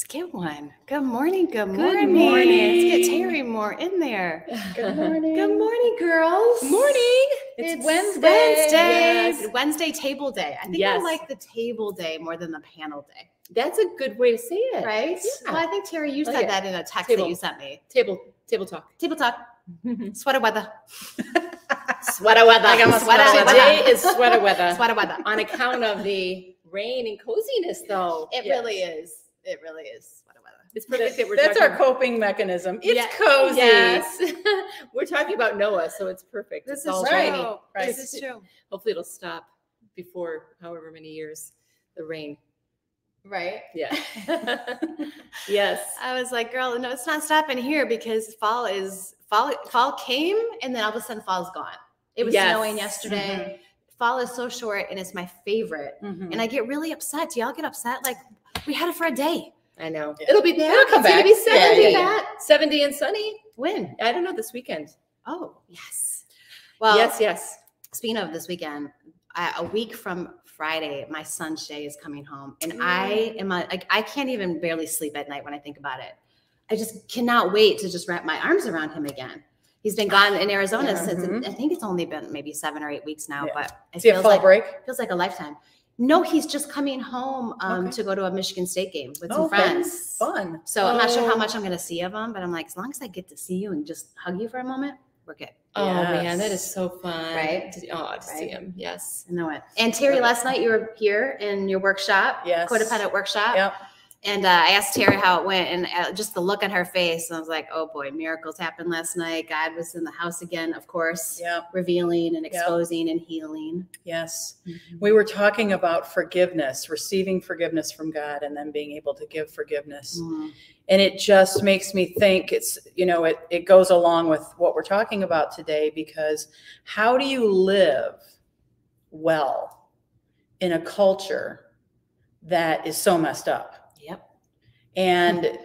Let's get one. Good morning. Good Good morning. morning. Let's get Terry more in there. Good morning. Good morning, girls. Morning. It's Wednesday. Wednesday. Yes. Wednesday table day. I think I like the table day more than the panel day. That's a good way to say it. Right? Yeah. Well, I think Terry, you Oh, said yeah. that in a text Table. that you sent me. Table table talk. Table talk. Sweater weather. Sweater weather. I got sweater weather. Today is sweater weather. Sweater weather. On account of the rain and coziness, though. It Yes. really is. It really is sweater weather. It's perfect that we're That's talking our coping mechanism. It's Yeah, cozy. Yes. we're talking about Noah, so it's perfect. This It's is all true. rainy. right. This is true. Hopefully it'll stop before however many years the rain. Right? Yeah. yes. I was like, girl, no, it's not stopping here because fall is fall. Fall came and then all of a sudden fall's gone. It was Yes. snowing yesterday. Fall is so short and it's my favorite. Mhm. And I get really upset. Do y'all get upset? Like we had it for a day. I know. Yeah. It'll be back. It'll come it's gonna back. be 70. yeah, yeah. 70 and sunny. When? I don't know this weekend. Oh, yes. Well, yes, yes. speaking of this weekend, I, a week from Friday, my son Shay is coming home, and I am a, like I can't even barely sleep at night when I think about it. I just cannot wait to just wrap my arms around him again. He's been gone in Arizona Yeah. since Mhm. I think it's only been maybe seven or eight weeks now, Yeah. but it he feels fall like break? feels like a lifetime. No, he's just coming home um, Okay. to go to a Michigan State game with some Oh, friends. Fun. So I'm not sure how Oh. much I'm going to see of him, but I'm like, as long as I get to see you and just hug you for a moment, we're good. Oh man, that is so fun. Right? To, oh, to see him. Yes. I know it. And Terry, last night you were here in your workshop, Yes. codependent workshop. Yep. And uh, I asked Tara how it went, and uh, just the look on her face, and I was like, "Oh boy, miracles happened last night. God was in the house again, of course, Yep. revealing and Yep. exposing and healing." Yes. We were talking about forgiveness, receiving forgiveness from God, and then being able to give forgiveness. Mm. And it just makes me think it's, you know, it, it goes along with what we're talking about today because how do you live well in a culture that is so messed up? And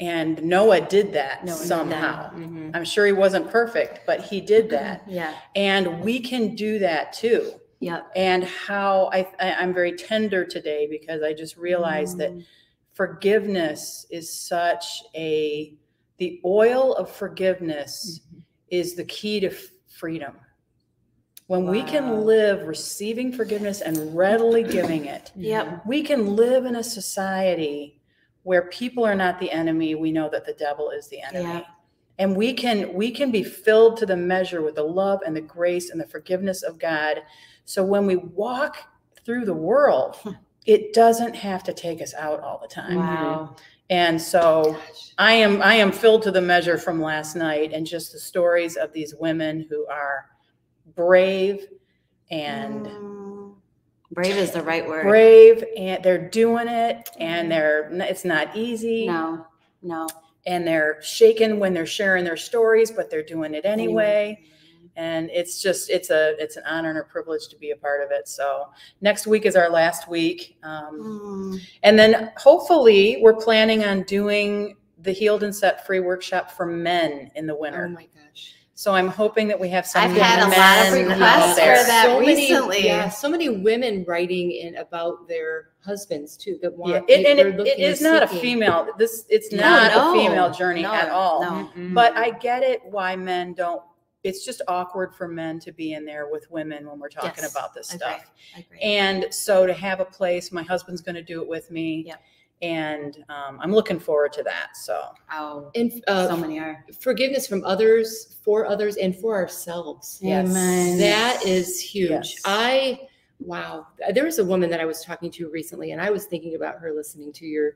and Noah did that Noah did that. somehow. Mhm. I'm sure he wasn't perfect, but he did that. Yeah. And we can do that too. Yeah. And how I, I I'm very tender today because I just realized that Mm. forgiveness is such a the oil of forgiveness Mm-hmm. is the key to f- freedom. When we can live receiving forgiveness and readily giving it, Yep. we can live in a society where people are not the enemy. We know that the devil is the enemy. Yeah. And we can we can be filled to the measure with the love and the grace and the forgiveness of God. So when we walk through the world, it doesn't have to take us out all the time. Wow. And so I am I am filled to the measure from last night and just the stories of these women who are brave and Mm. Brave is the right word. brave and they're doing it and they're it's not easy No. No. and they're shaken when they're sharing their stories but they're doing it anyway and it's just it's a it's an honor and a privilege to be a part of it so next week is our last week um, Mm. and then hopefully we're planning on doing the healed and set free workshop for men in the Oh winter my gosh. So i'm hoping that we have some I've had a lot of requests for that so recently. Many, yeah, so many women writing in about their husbands too that want yeah, it, and they're it, it looking is not a female this it's No, not no, a female journey no, at all no. Mm-mm. but I get it why men don't. It's just awkward for men to be in there with women when we're talking Yes, about this Agree. stuff. Agree. And so to have a place, my husband's going to do it with me. Yep. And um, I'm looking forward to that. So Oh, and uh, so many are. forgiveness from others, for others, and for ourselves. Yes. Amen. That is huge. Yes. I wow. There was a woman that I was talking to recently, and I was thinking about her listening to your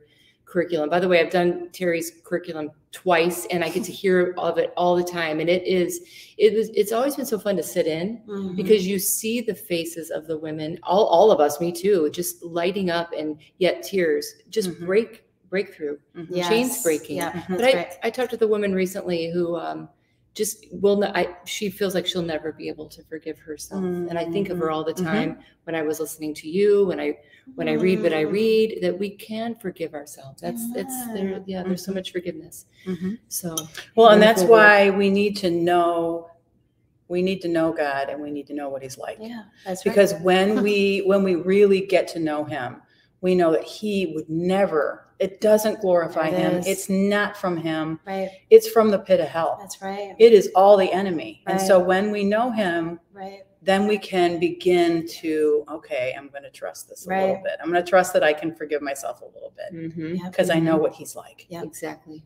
curriculum. By the way, I've done Terry's curriculum twice, and I get to hear of it all the time. And it is it was it's always been so fun to sit in Mhm. because you see the faces of the women, all all of us, me too, just lighting up, and yet tears just Mhm. break breakthrough. mhm. Yes. chains breaking. Yeah. But I. I talked with a woman recently who um, just will not, I, she feels like she'll never be able to forgive herself. And I think of her all the Mhm. time when I was listening to you, when I, when I read what I Mm. read, that we can forgive ourselves. That's, it's there. Yeah. Yeah. There's so much forgiveness. Mhm. So, Well, and that's work. why we need to know. We need to know God, and we need to know what He's like. Yeah, that's right. because when we when we really get to know him we know that he would never It doesn't glorify It him. is. It's not from him. Right. It's from the pit of hell. That's right. It is all the enemy. Right. And so when we know him, Right. then we can begin to, okay, I'm going to trust this a little bit. I'm going to trust that I can forgive myself a little bit Mhm. Yep. because I know what he's like. Yeah, Exactly.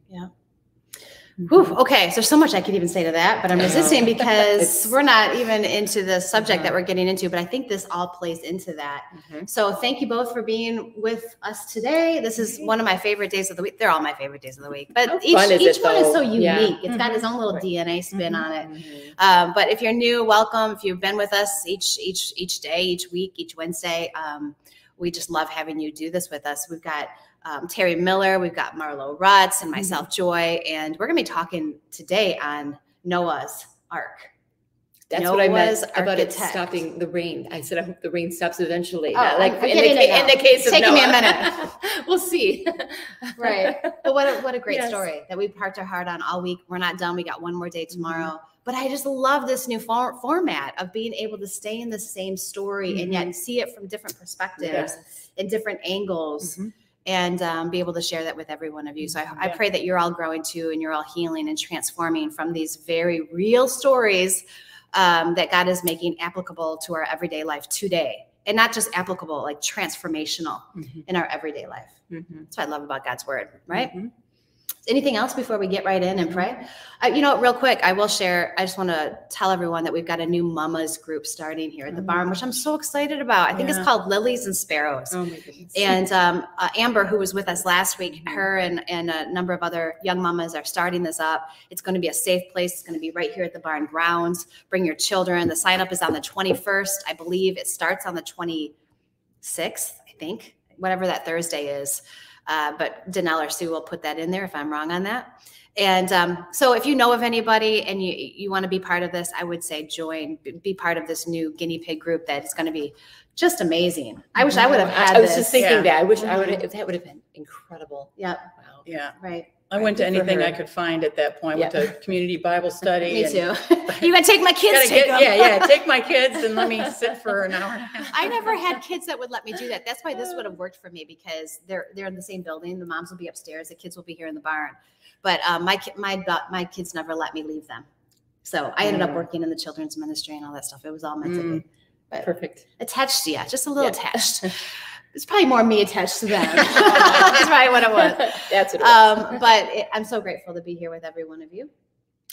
Whew, okay, so there's so much I could even say to that, but I'm resisting because we're not even into the subject that we're getting into, but I think this all plays into that. Mhm. So thank you both for being with us today. This is one of my favorite days of the week. They're all my favorite days of the week, but How each, each it, one is so though? Yeah. unique. It's got Mhm. its own little Right. DNA spin Mhm. on it. Mhm. Um, but if you're new, welcome. If you've been with us each each each day, each week, each Wednesday, um, we just love having you do this with us. We've got um, Terry Miller, we've got Marlo Rutz, and myself, Joy, and we're going to be talking today on Noah's Ark. That's what I meant Noah's about it stopping the rain. I said, I hope the rain stops eventually. Oh, like in the, ca- in the case of Taking me a minute. we'll see. Right. But what a, what a great Yes. story that we parked our heart on all week. We're not done. We got one more day Mm-hmm. tomorrow. But I just love this new for- format of being able to stay in the same story and yet see it from different perspectives Yes. and different angles. Mhm. And um, be able to share that with every one of you. So I, I pray that you're all growing too, and you're all healing and transforming from these very real stories um, that God is making applicable to our everyday life today, and not just applicable, like transformational Mhm. in our everyday life. Mhm. That's what I love about God's word, right? Mhm. Anything else before we get right in and pray? Uh, you know, real quick, I will share. I just want to tell everyone that we've got a new mamas group starting here at the Mhm. barn, which I'm so excited about. I think it's called Lilies and Sparrows. Oh my goodness. And um, uh, Amber, who was with us last week, her and, and a number of other young mamas are starting this up. It's going to be a safe place. It's going to be right here at the barn grounds. Bring your children. The sign up is on the 21st. I believe it starts on the 26th, I think, whatever that Thursday is. Uh, but Danelle or Sue will put that in there if I'm wrong on that. And um, so if you know of anybody and you, you want to be part of this, I would say join, be- be part of this new guinea pig group that is going to be just amazing. I wish I would have had I was this. just thinking Yeah. that. I wish I would Mhm. have, that would have been incredible. Yep, Wow. Yeah. right. I went to Good for anything I could find at that point. Went Yeah. to community Bible study. Me and too. you gotta take my kids. Take get, 'em. yeah, yeah. Take my kids and let me sit for an hour and a half. I never had kids that would let me do that. That's why this would have worked for me because they're they're in the same building. The moms will be upstairs. The kids will be here in the barn. But um, my ki- my da- my kids never let me leave them. So I ended up Mm. working in the children's ministry and all that stuff. It was all meant to Mm. be. But Perfect. attached, yeah, just a little Yeah. attached. It's probably more me attached to them. That's probably what it was. That's what it was. Um, but it, I'm so grateful to be here with every one of you.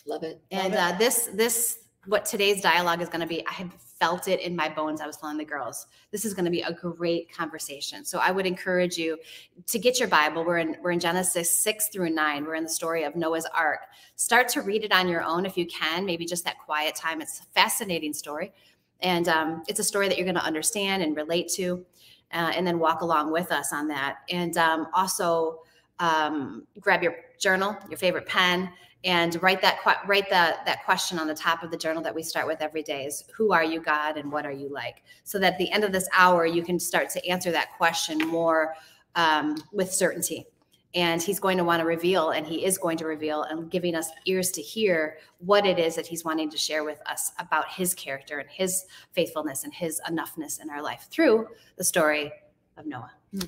Love it. And Love uh, this this what today's dialogue is going to be. I had felt it in my bones. I was telling the girls this is going to be a great conversation. So I would encourage you to get your Bible. We're in we're in Genesis six through nine. We're in the story of Noah's Ark. Start to read it on your own if you can. Maybe just that quiet time. It's a fascinating story, and um, it's a story that you're going to understand and relate to, uh, and then walk along with us on that. And um, also um, grab your journal, your favorite pen, and write that write that that question on the top of the journal that we start with every day is who are you god and what are you like so that at the end of this hour you can start to answer that question more um, with certainty and he's going to want to reveal and he is going to reveal and giving us ears to hear what it is that he's wanting to share with us about his character and his faithfulness and his enoughness in our life through the story of noah Hmm.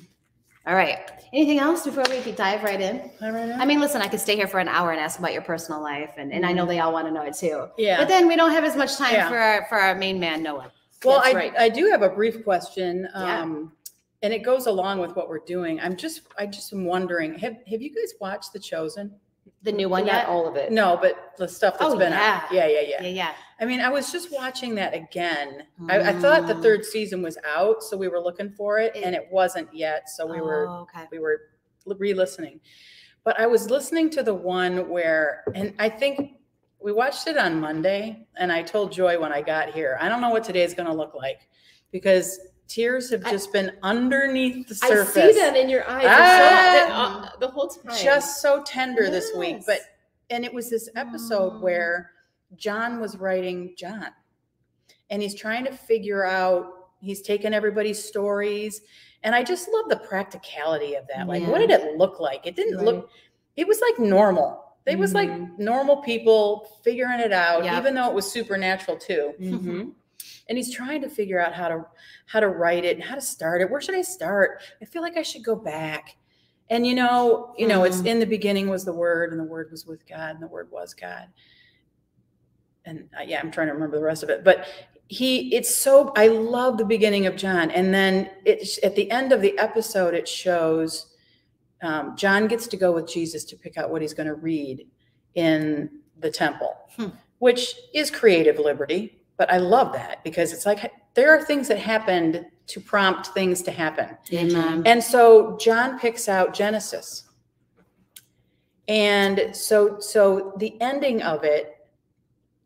all right anything else before we could dive right in I mean, listen, I could stay here for an hour and ask about your personal life, and, and I know they all want to know it too. yeah. But then we don't have as much time Yeah. for our, for our main man, Noah. Well, That's I, right. I do have a brief question. Yeah. Um, and it goes along with what we're doing. I'm just, I just am wondering, have, have you guys watched The Chosen? The new one Not yet? all of it. No, but the stuff that's Oh, been yeah. out. Yeah, yeah, yeah. Yeah, yeah. I mean, I was just watching that again. I, I thought the Mm. third season was out, so we were looking for it, and it wasn't yet. So we were Oh, okay. we were re-listening. But I was listening to the one where, and I think we watched it on Monday, and I told Joy when I got here, I don't know what today's going to look like because tears have I- just been underneath the surface. I see that in your eyes. Ah. I saw uh, the whole time. just so tender this week. But and it was this episode Mm. where John was writing John, and he's trying to figure out. He's taken everybody's stories, and I just love the practicality of that. Like, what did it look like? It didn't look. It was like normal. It was like Mhm. normal people figuring it out, Yep. even though it was supernatural too. Mhm. And he's trying to figure out how to how to write it and how to start it. Where should I start? I feel like I should go back. And you know, you know, it's Mhm. in the beginning was the word, and the word was with God, and the word was God. And uh, yeah, I'm trying to remember the rest of it, but he, it's so. I love the beginning of John, and then it's at the end of the episode, it shows um, John gets to go with Jesus to pick out what he's going to read in the temple, Hmm. which is creative liberty. But I love that because it's like there are things that happened to prompt things to happen. Amen. And so John picks out Genesis. And so so the ending of it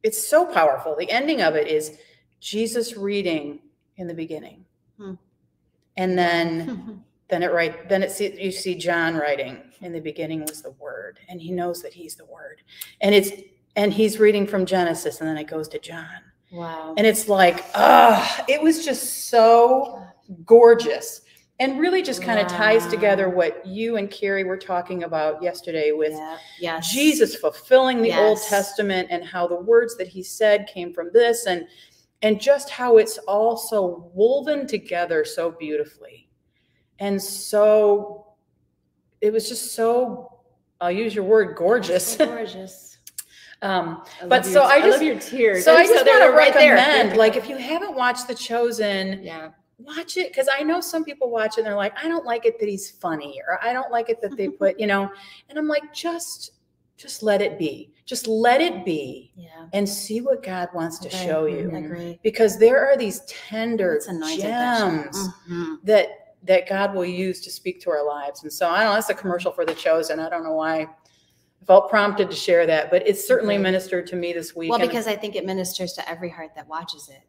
it's so powerful. The ending of it is Jesus reading in the beginning. Hmm. And then then it right then it see, you see John writing in the beginning was the word and he knows that he's the word. And it's and he's reading from Genesis and then it goes to John. Wow. And it's like, ah, it was just so gorgeous and really just kind of ties together what you and Carrie were talking about yesterday with Yeah. Yes. Jesus fulfilling the Old Testament and how the words that he said came from this and and just how it's all so woven together so beautifully. And so it was just so I'll use your word gorgeous. So gorgeous. Um But so your- I love just- your tears. so I just want to right there. recommend, like, if you haven't watched The Chosen, yeah, watch it because I know some people watch it and they're like, I don't like it that he's funny, or I don't like it that they put, you know, and I'm like, just, just let it be, just let it be, Yeah. and see what God wants to Agree. show you, Mhm. Agree. because there are these tender It's anointed. that show. gems Mhm. that that God will use to speak to our lives, and so I don't know. That's a commercial for The Chosen. I don't know why. Felt prompted to share that, but it's certainly ministered to me this week. Well, because I think it ministers to every heart that watches it.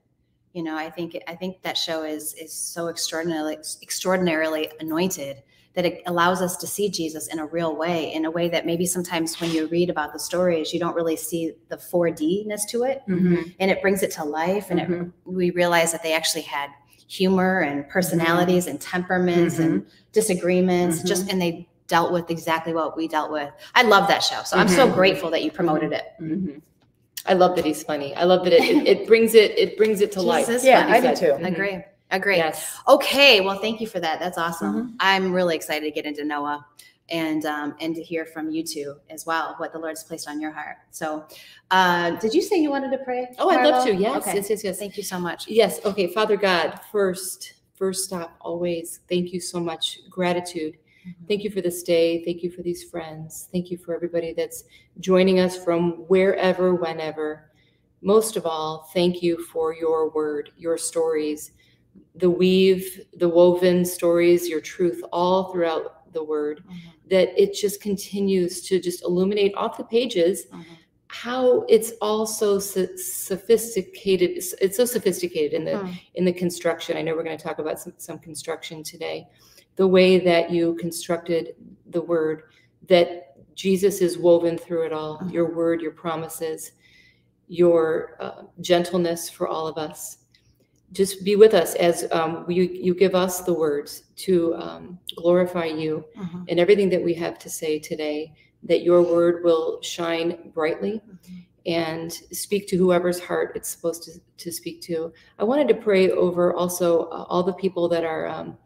You know, I think I think that show is is so extraordinarily extraordinarily anointed that it allows us to see Jesus in a real way, in a way that maybe sometimes when you read about the stories, you don't really see the 4D-ness to it, Mhm. and it brings it to life, and it, Mhm. we realize that they actually had humor and personalities and temperaments and disagreements, just and they dealt with exactly what we dealt with. I love that show, so I'm so Mhm. grateful that you promoted it. Mhm. I love that he's funny. I love that it, it, it brings it it brings it to life. Jesus, Yeah, funny. I do too. Mhm. Agree. Agree. Yes. Okay. Well, thank you for that. That's awesome. Mm-hmm. I'm really excited to get into Noah and um, and to hear from you two as well what the Lord's placed on your heart. So, uh, did you say you wanted to pray? Oh, I'd love to. Yes, Okay. yes, yes, yes. Thank you so much. Yes. Okay. Father God, first, first stop, always. Thank you so much. Gratitude. Thank you for this day. Thank you for these friends. Thank you for everybody that's joining us from wherever, whenever. Most of all, thank you for your word, your stories, the weave, the woven stories, your truth all throughout the word, Mhm. that it just continues to just illuminate off the pages Mhm. how it's all so so- sophisticated it's so sophisticated in the Hmm. in the construction i know we're going to talk about some, some construction today the way that you constructed the word that jesus is woven through it all Mhm. your word your promises your uh, gentleness for all of us just be with us as um, you, you give us the words to um, glorify you Mhm. in everything that we have to say today, that your word will shine brightly Mhm. and speak to whoever's heart it's supposed to, to speak to. I wanted to pray over also uh, all the people that are um,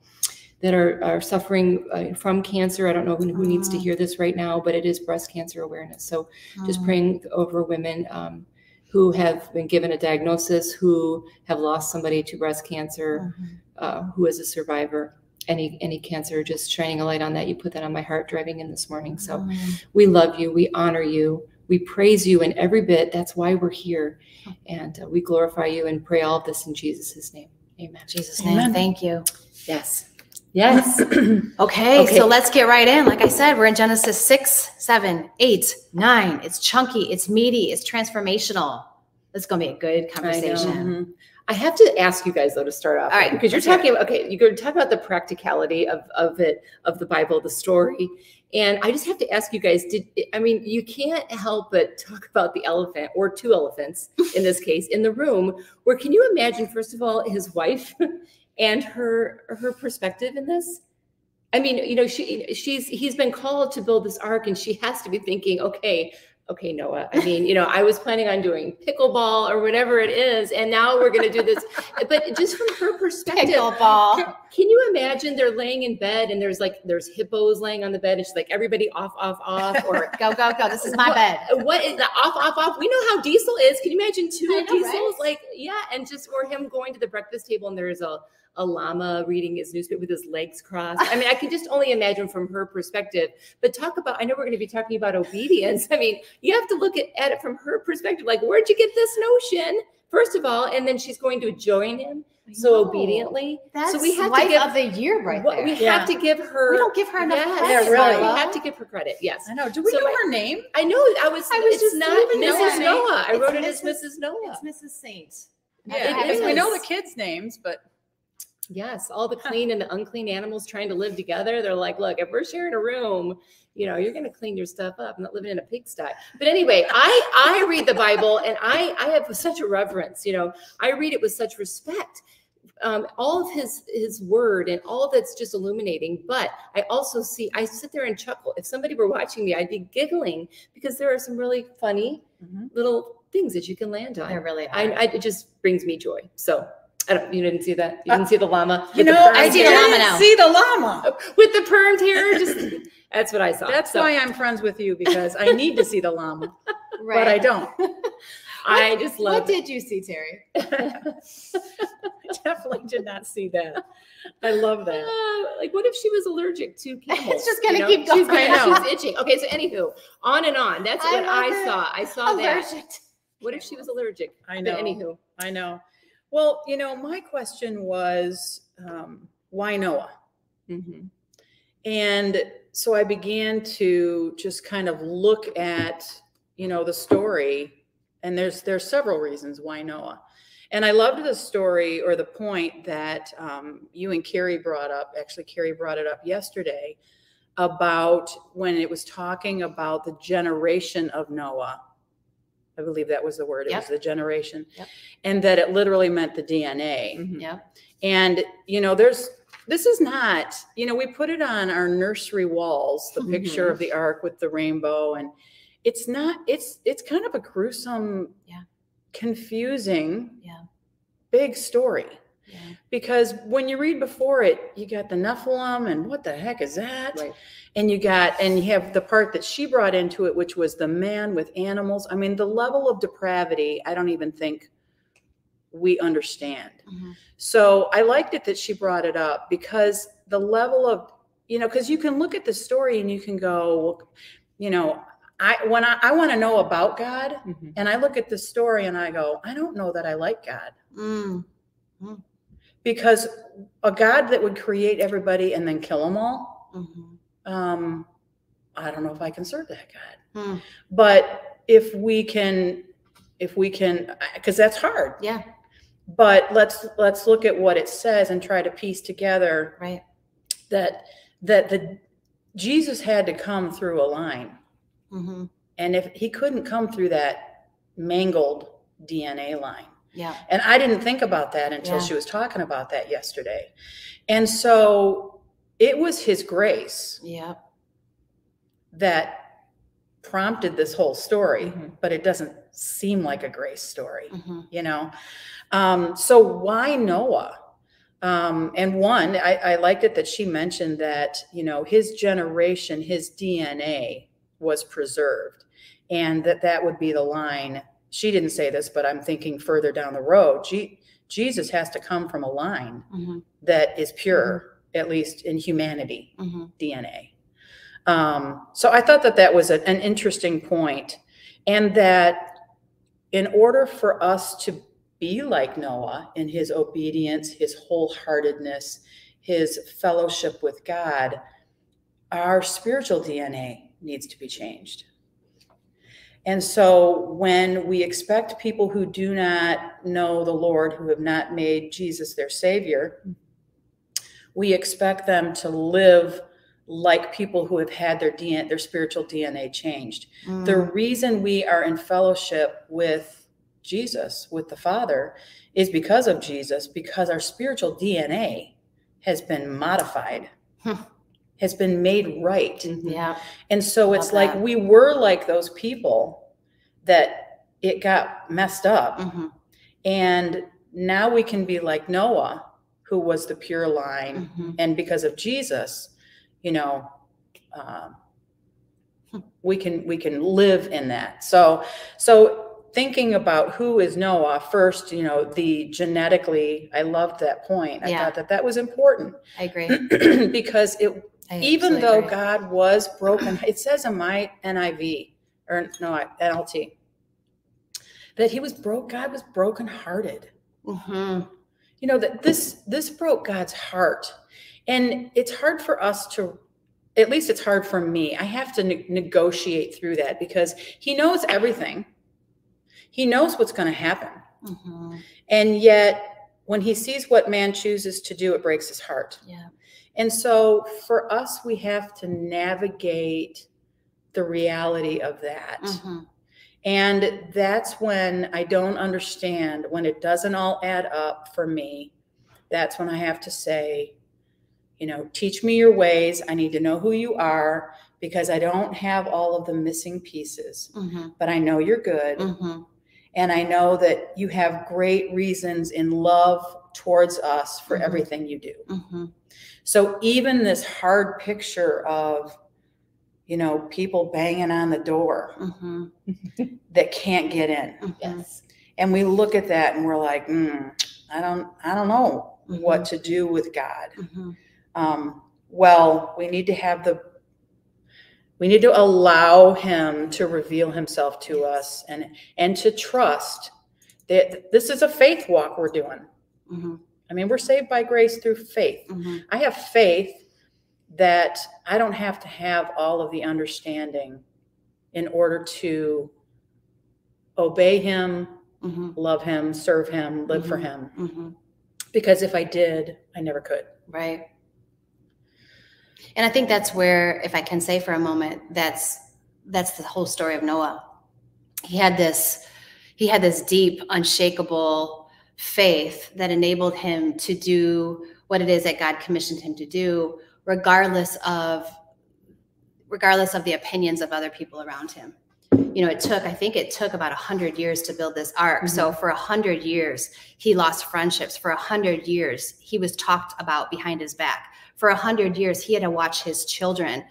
that are, are suffering uh, from cancer. I don't know who, who needs to Mm. hear this right now, but it is breast cancer awareness. So just Mhm. praying over women um, who have been given a diagnosis, who have lost somebody to breast cancer, Mhm. uh, who is a survivor. Any any cancer, just shining a light on that. You put that on my heart driving in this morning. So Mhm. we love you. We honor you. We praise you in every bit. That's why we're here, and uh, we glorify you and pray all of this in Jesus' name. Amen. In Jesus' Amen. name. Thank you. Yes. Yes. Okay, Okay. so let's get right in. Like I said, we're in Genesis 6, 7, 8, 9. It's chunky, it's meaty, it's transformational. This is going to be a good conversation. Mhm. I have to ask you guys though to start off, All right, Because you're let's hear it. talking, okay, you're going to talk about the practicality of of it, of the Bible, the story, and I just have to ask you guys. Did I mean you can't help but talk about the elephant or two elephants in this case in the room? Where can you imagine first of all his wife and her her perspective in this? I mean, you know, she she's he's been called to build this ark, and she has to be thinking, okay, okay, Noah, I mean, you know, I was planning on doing pickleball or whatever it is, and now we're going to do this. But just from her perspective, Pickleball. can, can you imagine they're laying in bed and there's like, there's hippos laying on the bed and she's like, everybody off, off, off, or Go, go, go. This is my bed. what is the off, off, off? We know how diesel is. Can you imagine two know, diesels? right? Like, yeah, and just or him going to the breakfast table and there's a a llama reading his newspaper with his legs crossed. I mean, I can just only imagine from her perspective. But talk about, I know we're going to be talking about obedience. I mean, you have to look at, at it from her perspective. Like, where'd you get this notion? First of all, and then she's going to join him so obediently. That's so we have to give of the year right there. we Yeah. have to give her. We don't give her enough yes, credit. Really. We have to give her credit. Yes. I know. Do we So know I- her name? I know. I was. I was it's just not Mrs. Noah. I It's wrote it as Mrs. Noah. It's Mrs. Saint. Yeah, It because we know the kids' names, but Yes, all the clean and the unclean animals trying to live together. They're like, look, if we're sharing a room, you know, you're going to clean your stuff up. I'm not living in a pigsty. But anyway, I I read the Bible and I I have such a reverence. You know, I read it with such respect. Um, all of his his word and all that's just illuminating. But I also see I sit there and chuckle. If somebody were watching me, I'd be giggling because there are some really funny Mhm. little things that you can land on. There really are. I, I it just brings me joy. So I don't. You didn't see that. You didn't see the llama. you know, I see the llama didn't now. see the llama. with the permed hair. Just that's what I saw. That's So why I'm friends with you because I need to see the llama, right. but I don't. I just love. What love. did you see, Terry? Definitely did not see that. I love that. Uh, like, what if she was allergic to camels? It's just gonna you know? keep She's, going. I know. she's itching. Okay, so anywho, on and on. That's I what I, saw. I saw that. Allergic. What if she was allergic? I But know. anywho, I know. Well, you know, my question was, um, why Noah? Mhm. And so I began to just kind of look at, you know, the story, and there's there's several reasons why Noah. And I loved the story or the point that um, you and Carrie brought up. Actually, Carrie brought it up yesterday about when it was talking about the generation of Noah. I believe that was the word. It Yep. was the generation, Yep. and that it literally meant the DNA. Mhm. Yeah. And, you know, there's, this is not, you know, we put it on our nursery walls, the picture Mm-hmm. of the ark with the rainbow. And it's not, it's, it's kind of a gruesome, Yeah. confusing, Yeah. big story. Yeah. Because when you read before it, you got the Nephilim and what the heck is that? Right. And you got, and you have the part that she brought into it, which was the man with animals. I mean, the level of depravity, I don't even think we understand. Mhm. So I liked it that she brought it up because the level of, you know, because you can look at the story and you can go, you know, I when I, I want to know about God Mhm. and I look at the story and I go, I don't know that I like God Mm. Because a God that would create everybody and then kill them all, Mhm. um, I don't know if I can serve that God. Hmm. But if we can, if we can, because that's hard. Yeah. But let's let's look at what it says and try to piece together Right. that that the Jesus had to come through a line. hmm And if he couldn't come through that mangled DNA line. Yeah. And I didn't think about that until Yeah. she was talking about that yesterday. And so it was his grace Yeah. that prompted this whole story, Mhm. but it doesn't seem like a grace story, hmm you know? Um, so why Noah? Um, and one, I, I liked it that she mentioned that, you know, his generation, his DNA was preserved and that that would be the line. She didn't say this, but I'm thinking further down the road. Je- Jesus has to come from a line hmm that is pure, at least in humanity. hmm DNA. Um, so I thought that that was a- an interesting point, and that in order for us to be like Noah in his obedience, his wholeheartedness, his fellowship with God, our spiritual DNA needs to be changed. And so when we expect people who do not know the Lord, who have not made Jesus their Savior, we expect them to live like people who have had their DNA, their spiritual DNA changed. Mm. The reason we are in fellowship with Jesus, with the Father, is because of Jesus, because our spiritual DNA has been modified, Hmm. Has been made right. Mhm. Yeah. And so Love it's like that. we were like those people that it got messed up. Mhm, And now we can be like Noah, who was the pure line. mhm. And because of Jesus, you know, um, Hmm. we can we can live in that. So so thinking about who is Noah first, you know, the genetically, I loved that point. I Yeah. thought that that was important I agree. because it I even though agree. God was broken, it says in my NIV or no NLT that he was broke. God was brokenhearted. Mhm, You know that this this broke God's heart, and it's hard for us to. At least it's hard for me. I have to ne- negotiate through that because He knows everything. He knows what's going to happen, mhm. and yet when He sees what man chooses to do, it breaks His heart. Yeah. And so for us, we have to navigate the reality of that. Mhm, And that's when I don't understand, when it doesn't all add up for me, that's when I have to say, you know, teach me your ways. I need to know who you are because I don't have all of the missing pieces, mhm, but I know you're good. mhm. And I know that you have great reasons in love towards us for Mhm. everything you do. So even this hard picture of, you know, people banging on the door Mhm. that can't get in. Mhm. Yes. And we look at that and we're like, mm, I don't, I don't know Mm-hmm. what to do with God. Mhm. Um, well, we need to have the, we need to allow Him to reveal Himself to us and and to trust that this is a faith walk we're doing. I mean, we're saved by grace through faith. Mhm. I have faith that I don't have to have all of the understanding in order to obey him, Mhm. love him, serve him, live for Mhm. him. Mhm. Because if I did, I never could. Right. And I think that's where, if I can say for a moment, that's that's the whole story of Noah. He had this, he had this deep, unshakable faith that enabled him to do what it is that God commissioned him to do, regardless of regardless of the opinions of other people around him. You know, it took, I think it took about a hundred years to build this ark. So mm-hmm. for a hundred years, he lost friendships. For a hundred years, he was talked about behind his back. For a hundred years, he had to watch his children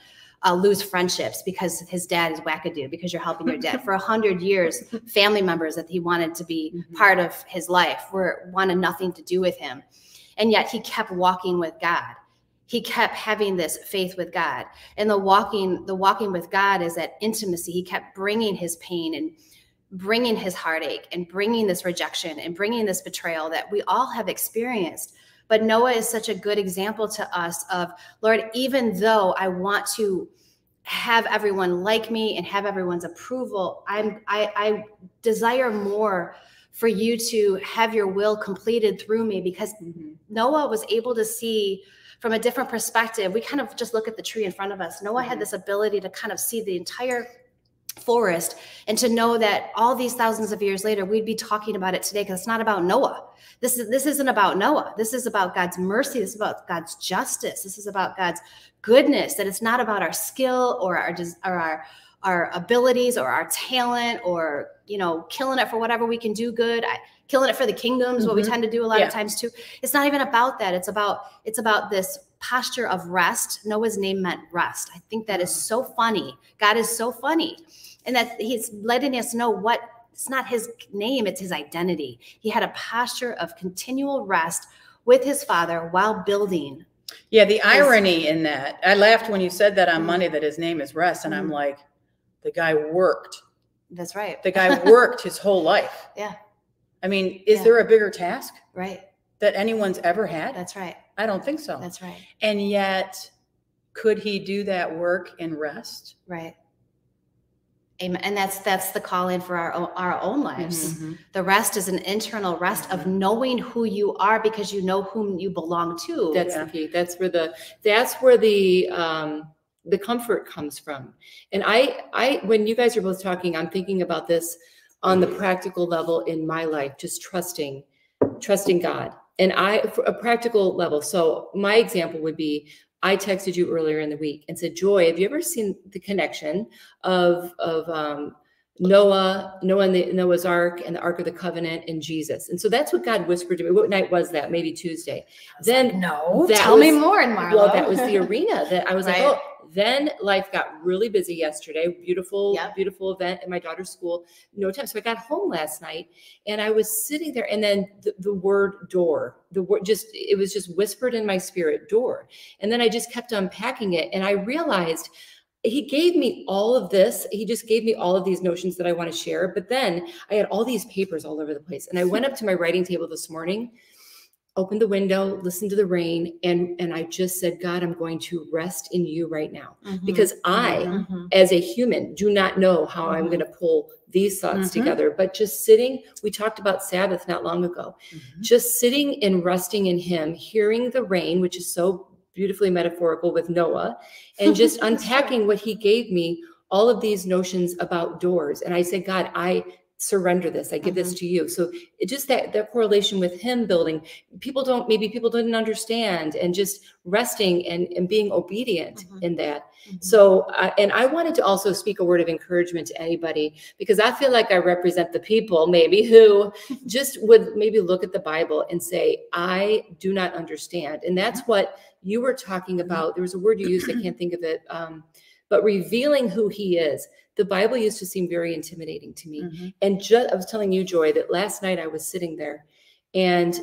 uh, lose friendships because his dad is wackadoo because you're helping your dad. For a hundred years, family members that he wanted to be Mhm. part of his life were wanted nothing to do with him, and yet he kept walking with God. He kept having this faith with God, and the walking, the walking with God is that intimacy. He kept bringing his pain and bringing his heartache and bringing this rejection and bringing this betrayal that we all have experienced. But Noah is such a good example to us of, Lord, even though I want to have everyone like me and have everyone's approval, I'm I, I desire more for you to have your will completed through me because Noah was able to see from a different perspective. We kind of just look at the tree in front of us. Noah had Mhm. this ability to kind of see the entire forest and to know that all these thousands of years later we'd be talking about it today because it's not about Noah. This is this isn't about Noah. This is about God's mercy. This is about God's justice. This is about God's goodness. That it's not about our skill or our or our our abilities or our talent or you know killing it for whatever we can do good. I, killing it for the kingdom is what we Mhm. tend to do a lot Yeah. of times too. It's not even about that. It's about it's about this posture of rest. Noah's name meant rest. I think that is so funny. God is so funny. And that he's letting us know what it's not his name, it's his identity. He had a posture of continual rest with his father while building. Yeah, the irony in that. I laughed when you said that on Mhm. Monday that his name is Rest, and I'm Mhm. like, the guy worked. That's right. The guy worked his whole life. Yeah. I mean, is Yeah. there a bigger task Right. that anyone's ever had? That's right. I don't think so. That's right. And yet, could he do that work in rest? Right. Amen. And that's that's the calling for our own, our own lives. Mhm. The rest is an internal rest of knowing who you are because you know whom you belong to. That's Yeah. the key. That's where the that's where the um the comfort comes from. And I I when you guys are both talking, I'm thinking about this on the practical level in my life, just trusting, trusting God. And I for a practical level. So my example would be I texted you earlier in the week and said, Joy, have you ever seen the connection of of um Noah, Noah and the Noah's Ark and the Ark of the Covenant and Jesus. And so that's what God whispered to me. What night was that? Maybe Tuesday. Then no, that tell me was- more, Marlo. well, that was the arena that I was Right. like, oh, then life got really busy yesterday. Beautiful, Yep. beautiful event at my daughter's school. No time. So I got home last night and I was sitting there and then the, the word door, the word just, it was just whispered in my spirit, door. And then I just kept unpacking it and I realized he gave me all of this. He just gave me all of these notions that I want to share. But then I had all these papers all over the place. And I went up to my writing table this morning, opened the window, listened to the rain, and and I just said, God, I'm going to rest in you right now. Mhm. Because I, Mhm. as a human, do not know how I'm Mhm. going to pull these thoughts Mhm. together. But just sitting, we talked about Sabbath not long ago Mhm. just sitting and resting in him, hearing the rain, which is so beautifully metaphorical with Noah, and just unpacking what he gave me, all of these notions about doors. And I said, God, I surrender this. I give this to you. So it just that that correlation with him building, people don't maybe people didn't understand and just resting and, and being obedient Mhm. in that. Mhm. So, uh, and I wanted to also speak a word of encouragement to anybody because I feel like I represent the people maybe who just would maybe look at the Bible and say, I do not understand. And that's what you were talking about. There was a word you used, I can't think of it, um, but revealing who he is. The Bible used to seem very intimidating to me. Mhm. And just, I was telling you, Joy, that last night I was sitting there and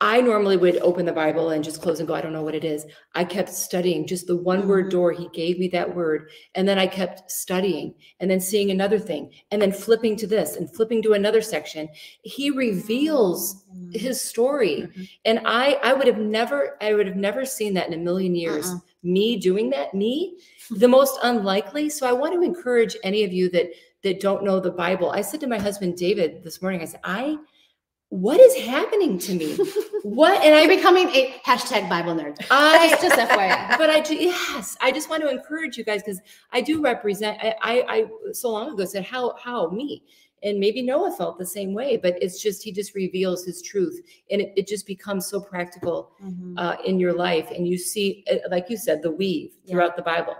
I normally would open the Bible and just close and go, I don't know what it is. I kept studying just the one word Mhm. door. He gave me that word. And then I kept studying and then seeing another thing and then flipping to this and flipping to another section. He reveals Mhm. his story. Mhm. And I, I would have never, I would have never seen that in a million years. Uh-uh. Me doing that, me, the most unlikely. So I want to encourage any of you that that don't know the Bible. I said to my husband David this morning, I said, I, what is happening to me? What? And You're I, becoming a hashtag Bible nerd. I, Just, just FYI. but I do, yes, I just want to encourage you guys because I do represent. I, I, I so long ago said, how, how me, and maybe Noah felt the same way. But it's just he just reveals his truth, and it, it just becomes so practical Mhm. uh, in your life, and you see, uh, like you said, the weave Yeah. throughout the Bible.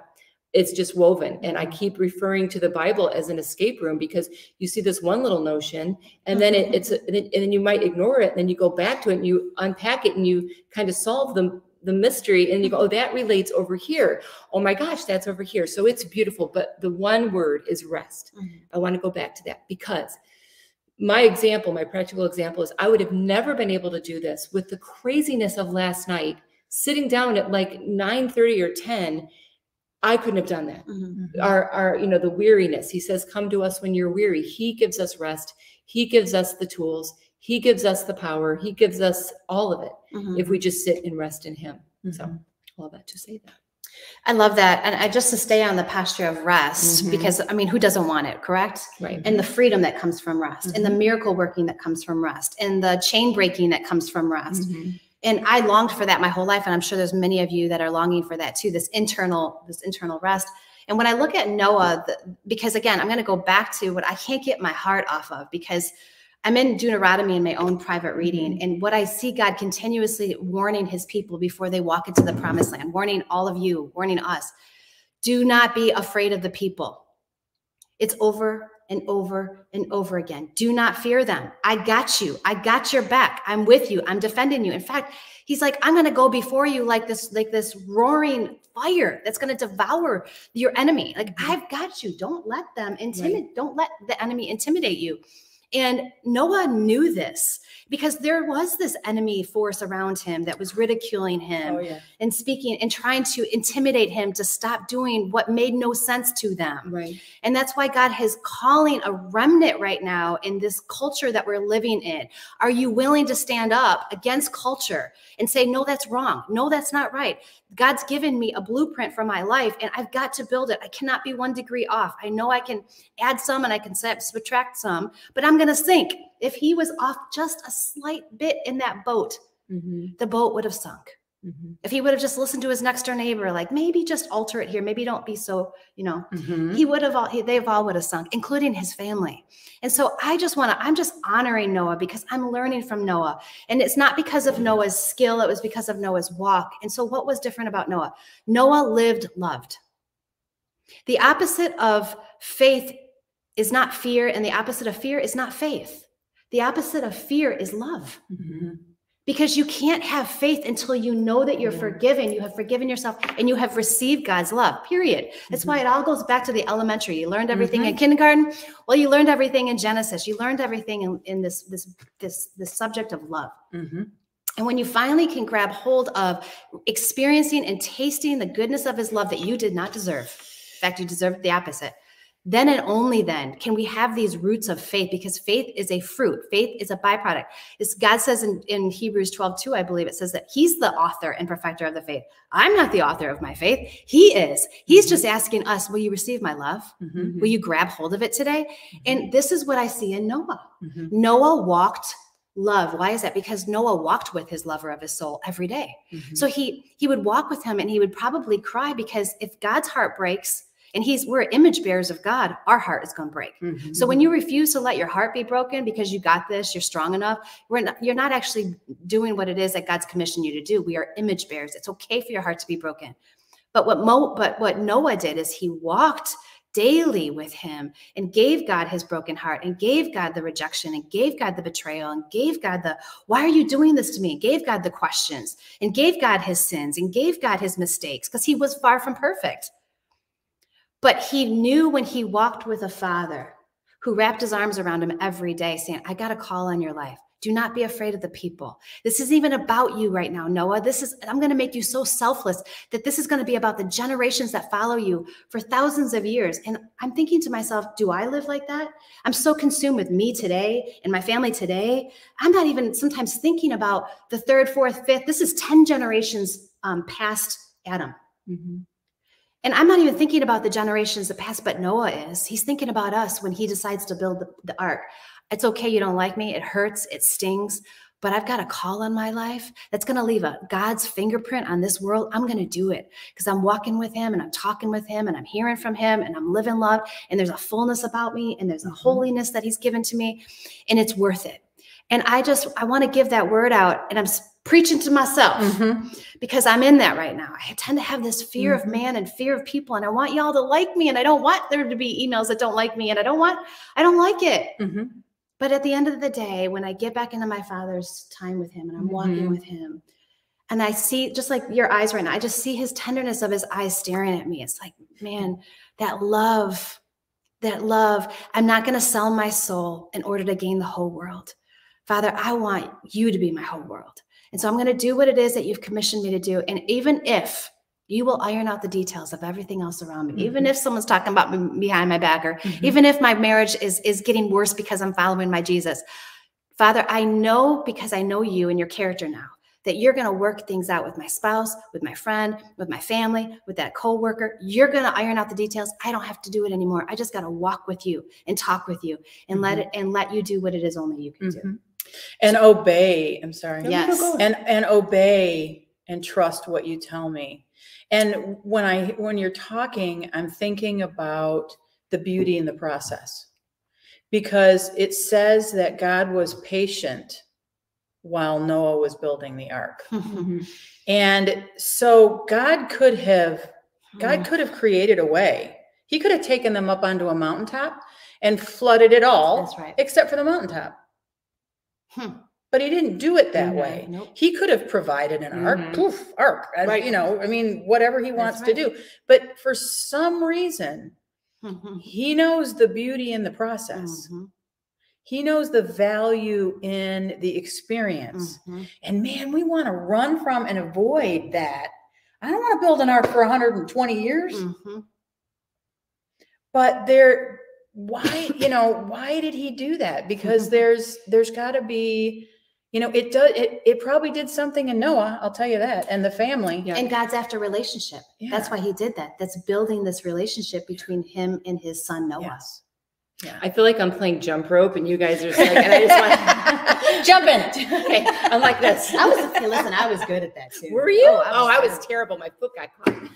It's just woven, and I Mhm. keep referring to the Bible as an escape room because you see this one little notion, and then it, Mhm. it's, and then and then you might ignore it, and then you go back to it, and you unpack it, and you kind of solve the the mystery, and you go, oh, that relates over here. Oh my gosh, that's over here. So it's beautiful, but the one word is rest. Mhm. I want to go back to that because my example, my practical example is I would have never been able to do this with the craziness of last night, sitting down at like 9 30 or 10. I couldn't have done that. Mhm. Our, our, you know, the weariness. He says, Come to us when you're weary. He gives us rest. He gives us the tools. He gives us the power. He gives us all of it Mhm. if we just sit and rest in Him. So, Mhm. all that to say that. I love that. And I just to stay on the posture of rest, Mhm. because I mean, who doesn't want it, correct? Right. And the freedom that comes from rest, and the Mm-hmm. miracle working that comes from rest, and the chain breaking that comes from rest. Mhm. And I longed for that my whole life, and I'm sure there's many of you that are longing for that too. This internal, this internal rest. And when I look at Noah, the, because again, I'm going to go back to what I can't get my heart off of because I'm in Deuteronomy in my own private reading, and what I see God continuously warning His people before they walk into the promised land, warning all of you, warning us, do not be afraid of the people. It's over and over and over again. Do not fear them. I got you. I got your back. I'm with you. I'm defending you. In fact, he's like, I'm going to go before you like this, like this roaring fire that's going to devour your enemy. Like Mhm. I've got you. Don't let them intimidate. Don't let the enemy intimidate you. And Noah knew this because there was this enemy force around him that was ridiculing him Oh, yeah. and speaking and trying to intimidate him to stop doing what made no sense to them. Right. And that's why God is calling a remnant right now in this culture that we're living in. Are you willing to stand up against culture and say, no, that's wrong? No, that's not right. God's given me a blueprint for my life and I've got to build it. I cannot be one degree off. I know I can add some and I can subtract some, but I'm going to sink. If he was off just a slight bit in that boat, Mhm. the boat would have sunk Mhm. if he would have just listened to his next door neighbor like maybe just alter it here maybe don't be so you know Mhm. he would have all he, they've all would have sunk including his family and so i just want to i'm just honoring noah because i'm learning from noah and it's not because of noah's skill it was because of noah's walk and so what was different about noah noah lived loved the opposite of faith is not fear, and the opposite of fear is not faith. The opposite of fear is love. Mhm. Because you can't have faith until you know that you're Yeah. forgiven, you have forgiven yourself, and you have received God's love, period. That's why it all goes back to the elementary. You learned everything in kindergarten. Well, you learned everything in Genesis. You learned everything in, in this, this, this, this subject of love. Mhm. And when you finally can grab hold of experiencing and tasting the goodness of his love that you did not deserve, in fact, you deserved the opposite, then and only then can we have these roots of faith because faith is a fruit. Faith is a byproduct. It's, God says in, in Hebrews 12, 2, I believe it says that he's the author and perfecter of the faith. I'm not the author of my faith. He is. He's just asking us, will you receive my love? Mhm. Will you grab hold of it today? And this is what I see in Noah. Mhm. Noah walked love. Why is that? Because Noah walked with his lover of his soul every day. Mhm. So he he would walk with him and he would probably cry because if God's heart breaks and he's we're image bearers of God, our heart is going to break. Mhm. So when you refuse to let your heart be broken because you got this, you're strong enough, we're not, you're not actually doing what it is that God's commissioned you to do. We are image bearers. It's okay for your heart to be broken. But what Mo, but what Noah did is he walked daily with him and gave God his broken heart and gave God the rejection and gave God the betrayal and gave God the why are you doing this to me? And Gave God the questions and gave God his sins and gave God his mistakes because he was far from perfect. But he knew when he walked with a father who wrapped his arms around him every day, saying, I got a call on your life. Do not be afraid of the people. This isn't even about you right now, Noah. This is, I'm going to make you so selfless that this is going to be about the generations that follow you for thousands of years. And I'm thinking to myself, do I live like that? I'm so consumed with me today and my family today. I'm not even sometimes thinking about the third, fourth, fifth. This is 10 generations um, past Adam. Mhm. And I'm not even thinking about the generations that passed, but Noah is. He's thinking about us when he decides to build the, the ark. It's okay, you don't like me. It hurts, it stings, but I've got a call on my life that's going to leave a God's fingerprint on this world. I'm going to do it because I'm walking with him and I'm talking with him and I'm hearing from him and I'm living love and there's a fullness about me and there's a Mhm. holiness that he's given to me and it's worth it. And I just I want to give that word out and I'm preaching to myself Mhm. because I'm in that right now. I tend to have this fear Mhm. of man and fear of people, and I want y'all to like me, and I don't want there to be emails that don't like me, and I don't want, I don't like it. Mhm. But at the end of the day, when I get back into my father's time with him and I'm walking Mhm. with him, and I see just like your eyes right now, I just see his tenderness of his eyes staring at me. It's like, man, that love, that love. I'm not going to sell my soul in order to gain the whole world. Father, I want you to be my whole world. And so I'm going to do what it is that you've commissioned me to do. And even if you will iron out the details of everything else around me, even mm-hmm. if someone's talking about me behind my back, or Mhm. even if my marriage is is getting worse because I'm following my Jesus. Father, I know because I know you and your character now that you're going to work things out with my spouse, with my friend, with my family, with that coworker. You're going to iron out the details. I don't have to do it anymore. I just got to walk with you and talk with you and let mm-hmm. it and let you do what it is only you can do. Mm-hmm. And obey. I'm sorry. No, Yes. and and obey and trust what you tell me and when i when you're talking i'm thinking about the beauty in the process because it says that god was patient while noah was building the ark and so god could have Hmm. god could have created a way he could have taken them up onto a mountaintop and flooded it all That's right. except for the mountaintop Hmm. but he didn't do it that Mhm. way Nope. he could have provided an ark, Mhm. poof, ark. I- Right. You know, I mean, whatever he wants right. to do. But for some reason, Mhm. he knows the beauty in the process. Mhm. He knows the value in the experience. Mhm. And man, we want to run from and avoid that. I don't want to build an ark for 120 years, Mhm. but there, why, you know, why did he do that? Because there's, there's got to be, you know, it does, it, it probably did something in Noah, I'll tell you that, and the family. Yeah. And God's after relationship. That's why he did that. That's building this relationship between him and his son Noah. Yes. Yeah. I feel like I'm playing jump rope, and you guys are just like, and I just want Jumping. okay, I'm like this. I was hey, listen, I was good at that too. Were you? Oh, Oh, I was, terrible. My foot got caught.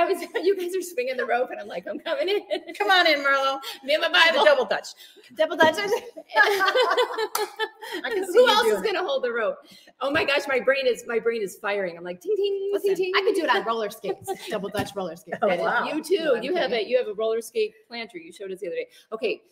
I was, you guys are swinging the rope, and I'm like, I'm coming in. Come on in, Marlo. Me and my The double dutch. Double Dutch. I can see Who else is doing it. gonna hold the rope? Oh my gosh, my brain is my brain is firing. I'm like ting ting Listen, ting ting. I could do it on roller skates. Double Dutch roller skates. Oh, wow. You too. No, you have kidding. it. You have a roller skate planter. You showed us the other day. Okay.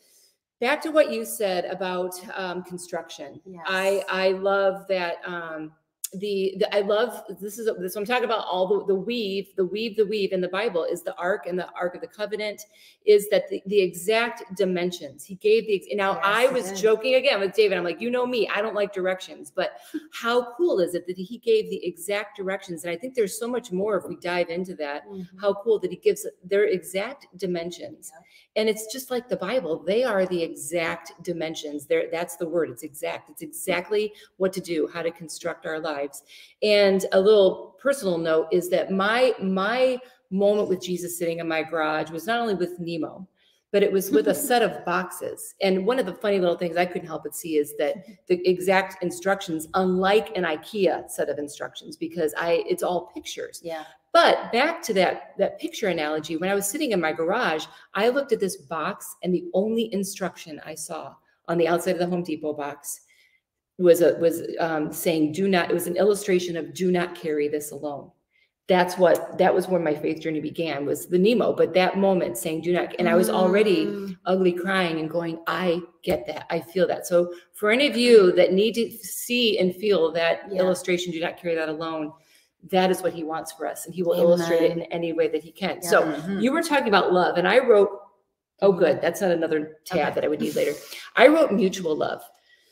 Back to what you said about um, construction. Yes. I I love that. Um, the, the I love this is this I'm talking about. All the, the weave, the weave, the weave in the Bible is the ark and the ark of the covenant is that the, the exact dimensions he gave the. Now Yes, I was joking again with David. I'm like, you know me, I don't like directions, but how cool is it that he gave the exact directions? And I think there's so much more if we dive into that Mhm. how cool that he gives their exact dimensions and it's just like the bible they are the exact dimensions there that's the word it's exact it's exactly what to do how to construct our lives and a little personal note is that my my moment with jesus sitting in my garage was not only with nemo but it was with a set of boxes. And one of the funny little things i couldn't help but see is that the exact instructions unlike an ikea set of instructions because i it's all pictures. Yeah. but back to that that picture analogy, when I was sitting in my garage, I looked at this box and the only instruction I saw on the outside of the Home Depot box was a was um, saying do not. It was an illustration of do not carry this alone. That's what that was where my faith journey began was the Nemo. But that moment saying do not, and I was already Mm. ugly crying and going, I get that. I feel that. So for any of you that need to see and feel that Yeah. illustration, do not carry that alone. That is what he wants for us. And he will illustrate it in any way that he can. Yeah. So Mhm. you were talking about love and I wrote, oh, good. That's not another tab Okay. that I would need later. I wrote mutual love.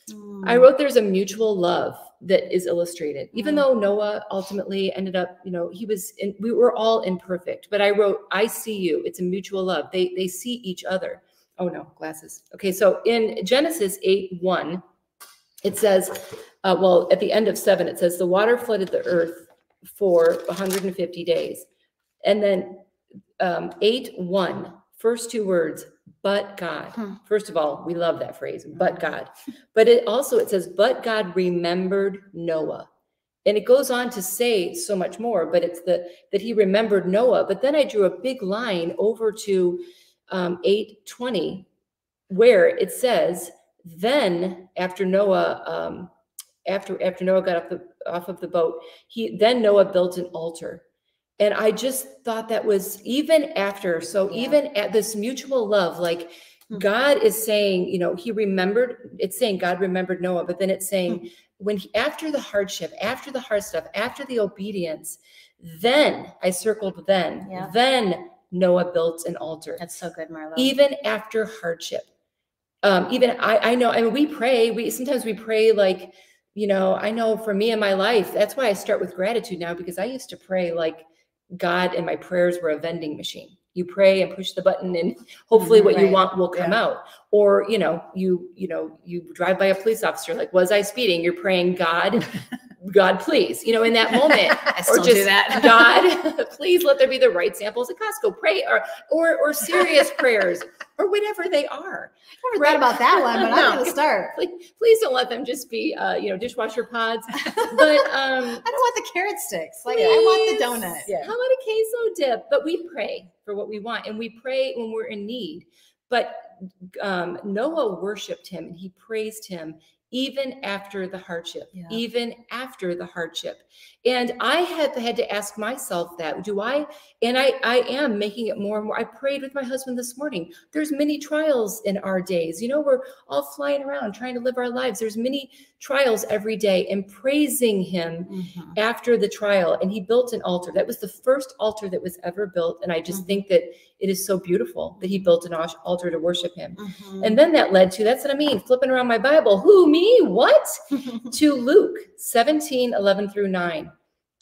I Mm. wrote there's a mutual love that is illustrated. Even Mm. though Noah ultimately ended up, you know, he was in, we were all imperfect, but I wrote, I see you. It's a mutual love. They they see each other. Oh no, glasses. Okay, so in Genesis 8 1, it says, uh, well, at the end of seven, it says the water flooded the earth for 150 days. And then um, 8 1, first two words, but God. Hmm. First of all, we love that phrase, but God. But it also it says, but God remembered Noah. And it goes on to say so much more, but it's the that he remembered Noah. But then I drew a big line over to um, 820, where it says, then after Noah, um, after after Noah got off the off of the boat, he then Noah built an altar. And I just thought that was even after, so Yeah. even at this mutual love, like Hmm. God is saying, you know, he remembered, it's saying God remembered Noah, but then it's saying Hmm. when he, after the hardship, after the hard stuff, after the obedience, then I circled then, Yeah. then Noah built an altar That's so good, Marlo. even after hardship. Um, even I, I know, I mean, we pray, we sometimes we pray like, you know, I know for me in my life, that's why I start with gratitude now, because I used to pray like God and my prayers were a vending machine. You pray and push the button and hopefully Mhm, what you want will come Yeah. out. Or, you know, you, you know, you drive by a police officer, like, was I speeding? You're praying, God, God, please, you know, in that moment I or just that. God, please let there be the right samples at Costco. Pray or or or serious prayers or whatever they are. I never thought about that one, but No. I'm gonna start. Please, please don't let them just be uh, you know dishwasher pods. But um, I don't want the carrot sticks. Like I want the Please. donut. Yeah. how about a queso dip? But we pray for what we want, and we pray when we're in need. But um, Noah worshipped him and he praised him even after the hardship, Yeah. even after the hardship. And I had had to ask myself that: Do I? And I, I am making it more and more. I prayed with my husband this morning. There's many trials in our days. You know, we're all flying around trying to live our lives. There's many trials every day, and praising Him Mhm. after the trial and he built an altar that was the first altar that was ever built and i just Mhm. think that it is so beautiful that he built an altar to worship him Mhm. and then that led to that's what i mean flipping around my bible who me what to luke 17 11 through 9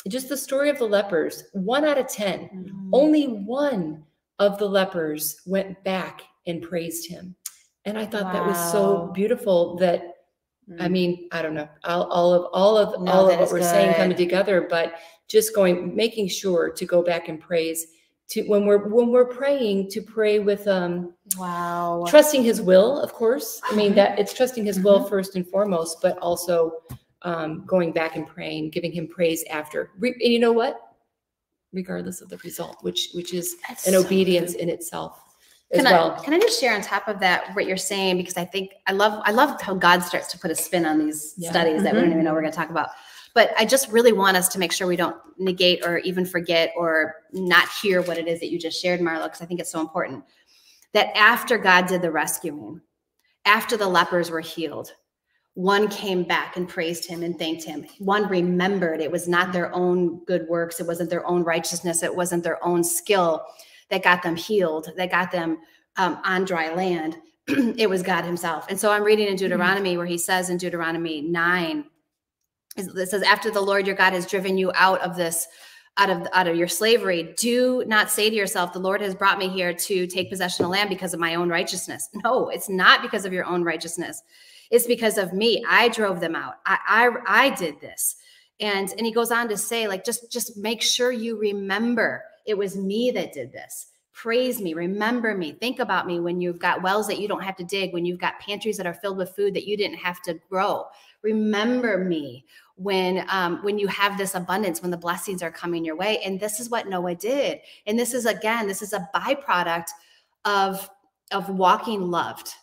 just the story of the lepers one out of 10 Mhm. only one of the lepers went back and praised him and i thought that was so beautiful that I Mm. mean, I don't know, all, all of all of No, all of what we're saying coming together, but just going, making sure to go back and praise to when we're when we're praying to pray with um wow. trusting His will, of course. I mean Mhm. that it's trusting His will Mhm. first and foremost, but also um going back and praying, giving Him praise after. Re- and you know what? regardless of the result, which which is That's an so obedience good. in itself as Can well. I, can I just share on top of that what you're saying? Because I think I love I love how God starts to put a spin on these Yeah. studies that we don't even know we're going to talk about. But I just really want us to make sure we don't negate or even forget or not hear what it is that you just shared, Marlo, because I think it's so important. That after God did the rescuing, after the lepers were healed, one came back and praised him and thanked him. One remembered it was not their own good works, it wasn't their own righteousness, it wasn't their own skill that got them healed, that got them um, on dry land. it was God Himself. And so I'm reading in Deuteronomy where He says in Deuteronomy 9, it says, After the Lord your God has driven you out of this. Out of out of your slavery, do not say to yourself, "The Lord has brought me here to take possession of land because of my own righteousness." No, it's not because of your own righteousness. It's because of me. I drove them out. I I, I did this, and and he goes on to say, like, just just make sure you remember it was me that did this. Praise me. Remember me. Think about me when you've got wells that you don't have to dig when you've got pantries that are filled with food that you didn't have to grow. Remember me when um, when you have this abundance when the blessings are coming your way. And this is what noah did. And this is again this is a byproduct of of walking loved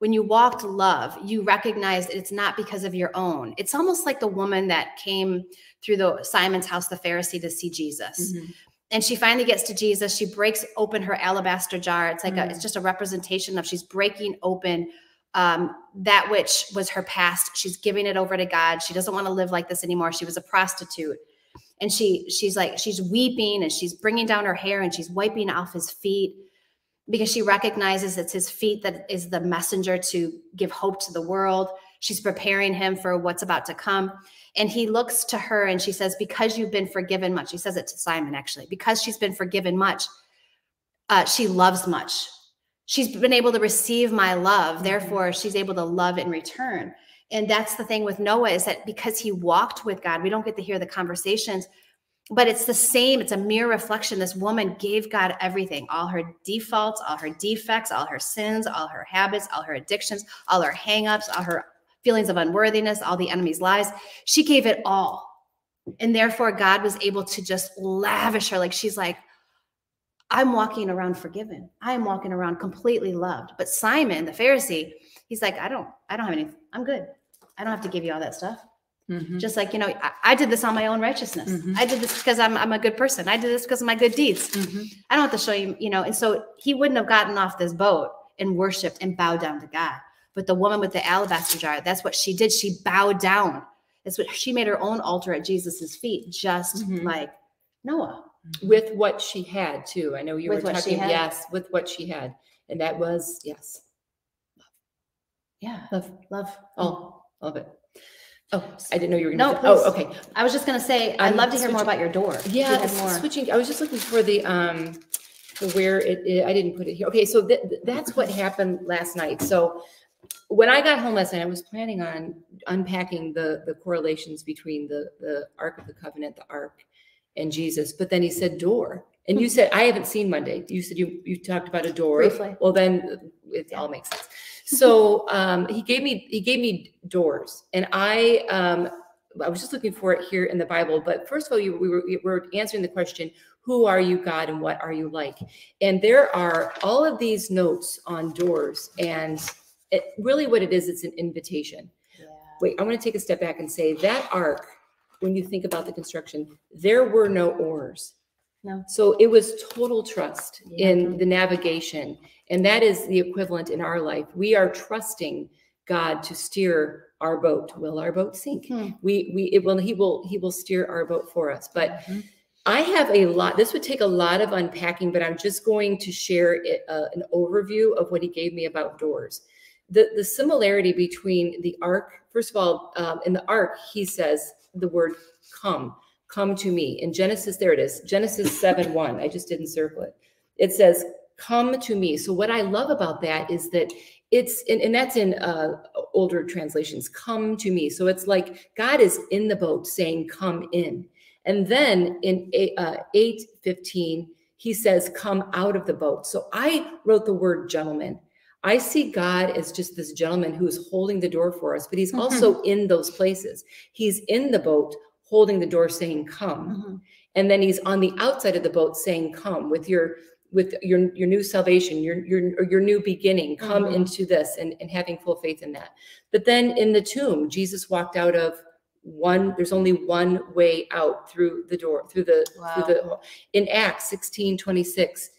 when you walked love you recognized it's not because of your own it's almost like the woman that came through the simon's house the pharisee to see jesus Mhm. and she finally gets to Jesus. She breaks open her alabaster jar. It's like a, Mm. it's just a representation of she's breaking open um, that which was her past. She's giving it over to God. She doesn't want to live like this anymore. She was a prostitute, and she she's like she's weeping and she's bringing down her hair and she's wiping off his feet because she recognizes it's his feet that is the messenger to give hope to the world. She's preparing him for what's about to come. And he looks to her and she says, Because you've been forgiven much. She says it to Simon, actually. Because she's been forgiven much, uh, she loves much. She's been able to receive my love. Therefore, she's able to love in return. And that's the thing with Noah is that because he walked with God, we don't get to hear the conversations, but it's the same. It's a mere reflection. This woman gave God everything all her defaults, all her defects, all her sins, all her habits, all her addictions, all her hangups, all her feelings of unworthiness, all the enemy's lies. She gave it all. And therefore, God was able to just lavish her. Like she's like, I'm walking around forgiven. I am walking around completely loved. But Simon, the Pharisee, he's like, I don't, I don't have any, I'm good. I don't have to give you all that stuff. Mhm. Just like, you know, I, I did this on my own righteousness. Mhm. I did this because I'm, I'm a good person. I did this because of my good deeds. Mhm. I don't have to show you, you know. And so he wouldn't have gotten off this boat and worshiped and bowed down to God. But the woman with the alabaster jar, that's what she did. She bowed down. That's what she made her own altar at Jesus's feet, just Mhm. like Noah. with what she had too. I know you With were talking, yes, with what she had. And that was, yes, Yeah, love. love. Oh, love it. Oh, I didn't know you were No, gonna. say- Oh, please. okay. I was just gonna say, I'd I'm love to hear more switching- about your door. If you Yeah, more. switching. I was just looking for the um, the where it. it- I didn't put it here. Okay, so th- th- that's what happened last night. So when I got home last night, I was planning on unpacking the the correlations between the the Ark of the Covenant, the Ark, and Jesus. But then he said door, and you said I haven't seen Monday. You said you you talked about a door. Briefly. Well, then it all makes sense. So um, he gave me he gave me doors, and I um, I was just looking for it here in the Bible. But first of all, you, we were we were answering the question, "Who are you, God, and what are you like?" And there are all of these notes on doors, and it, really, what it is, it's an invitation. Yeah. Wait, I want to take a step back and say that ark. When you think about the construction, there were no oars. No. So it was total trust Yeah. in the navigation. And that is the equivalent in our life. We are trusting God to steer our boat. Will our boat sink? Hmm. We we it will he will he will steer our boat for us. But Mhm. I have a lot. This would take a lot of unpacking, but I'm just going to share it, uh, an overview of what he gave me about doors. The the similarity between the ark. First of all, um, in the ark, he says the word "come." Come to me. In Genesis, there it is. Genesis 7 1. I just didn't circle it. It says, Come to me. So, what I love about that is that it's, and, and that's in uh, older translations, come to me. So, it's like God is in the boat saying, Come in. And then in eight, uh, 8 15, he says, Come out of the boat. So, I wrote the word gentleman. I see God as just this gentleman who is holding the door for us, but he's Mhm. also in those places. He's in the boat holding the door saying, Come. Mhm. and then he's on the outside of the boat saying, "Come with your with your your new salvation, your your your new beginning. Come Mhm. into this and and having full faith in that." But then in the tomb, Jesus walked out of one. There's only one way out through the door through the Wow. through the in Acts 16 26.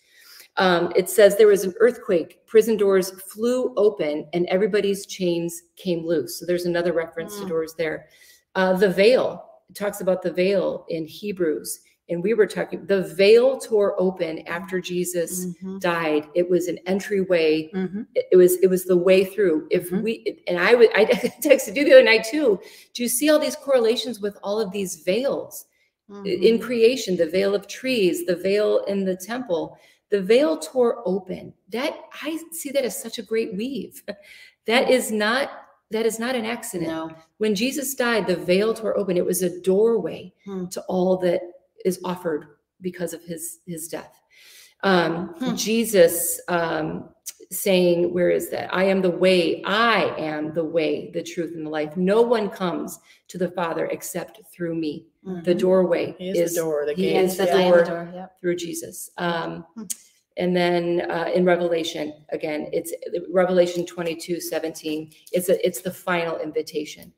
Um, it says there was an earthquake, prison doors flew open, and everybody's chains came loose. So there's another reference to Mm. doors there. Uh, the veil, it talks about the veil in Hebrews. And we were talking, the veil tore open after Jesus Mhm. died. It was an entryway. Mhm. It it was it was the way through. If Mhm. we and I would I texted you the other night too. Do you see all these correlations with all of these veils? in Mhm. creation, the veil of trees, the veil in the temple, the veil tore open. That I see that as such a great weave. That is not that is not an accident. No. When Jesus died, the veil tore open. It was a doorway Hmm. to all that is offered because of his his death. Um, Hmm. Jesus um, saying, "Where is that? I am the way. I am the way, the truth, and the life. No one comes to the Father except through me." the Mhm. doorway He is, the door, the he gate. Is the the door the door. Yep. through Jesus. Um, Hmm. and then uh, in Revelation, again, it's Revelation 22, 17. It's a, it's the final invitation.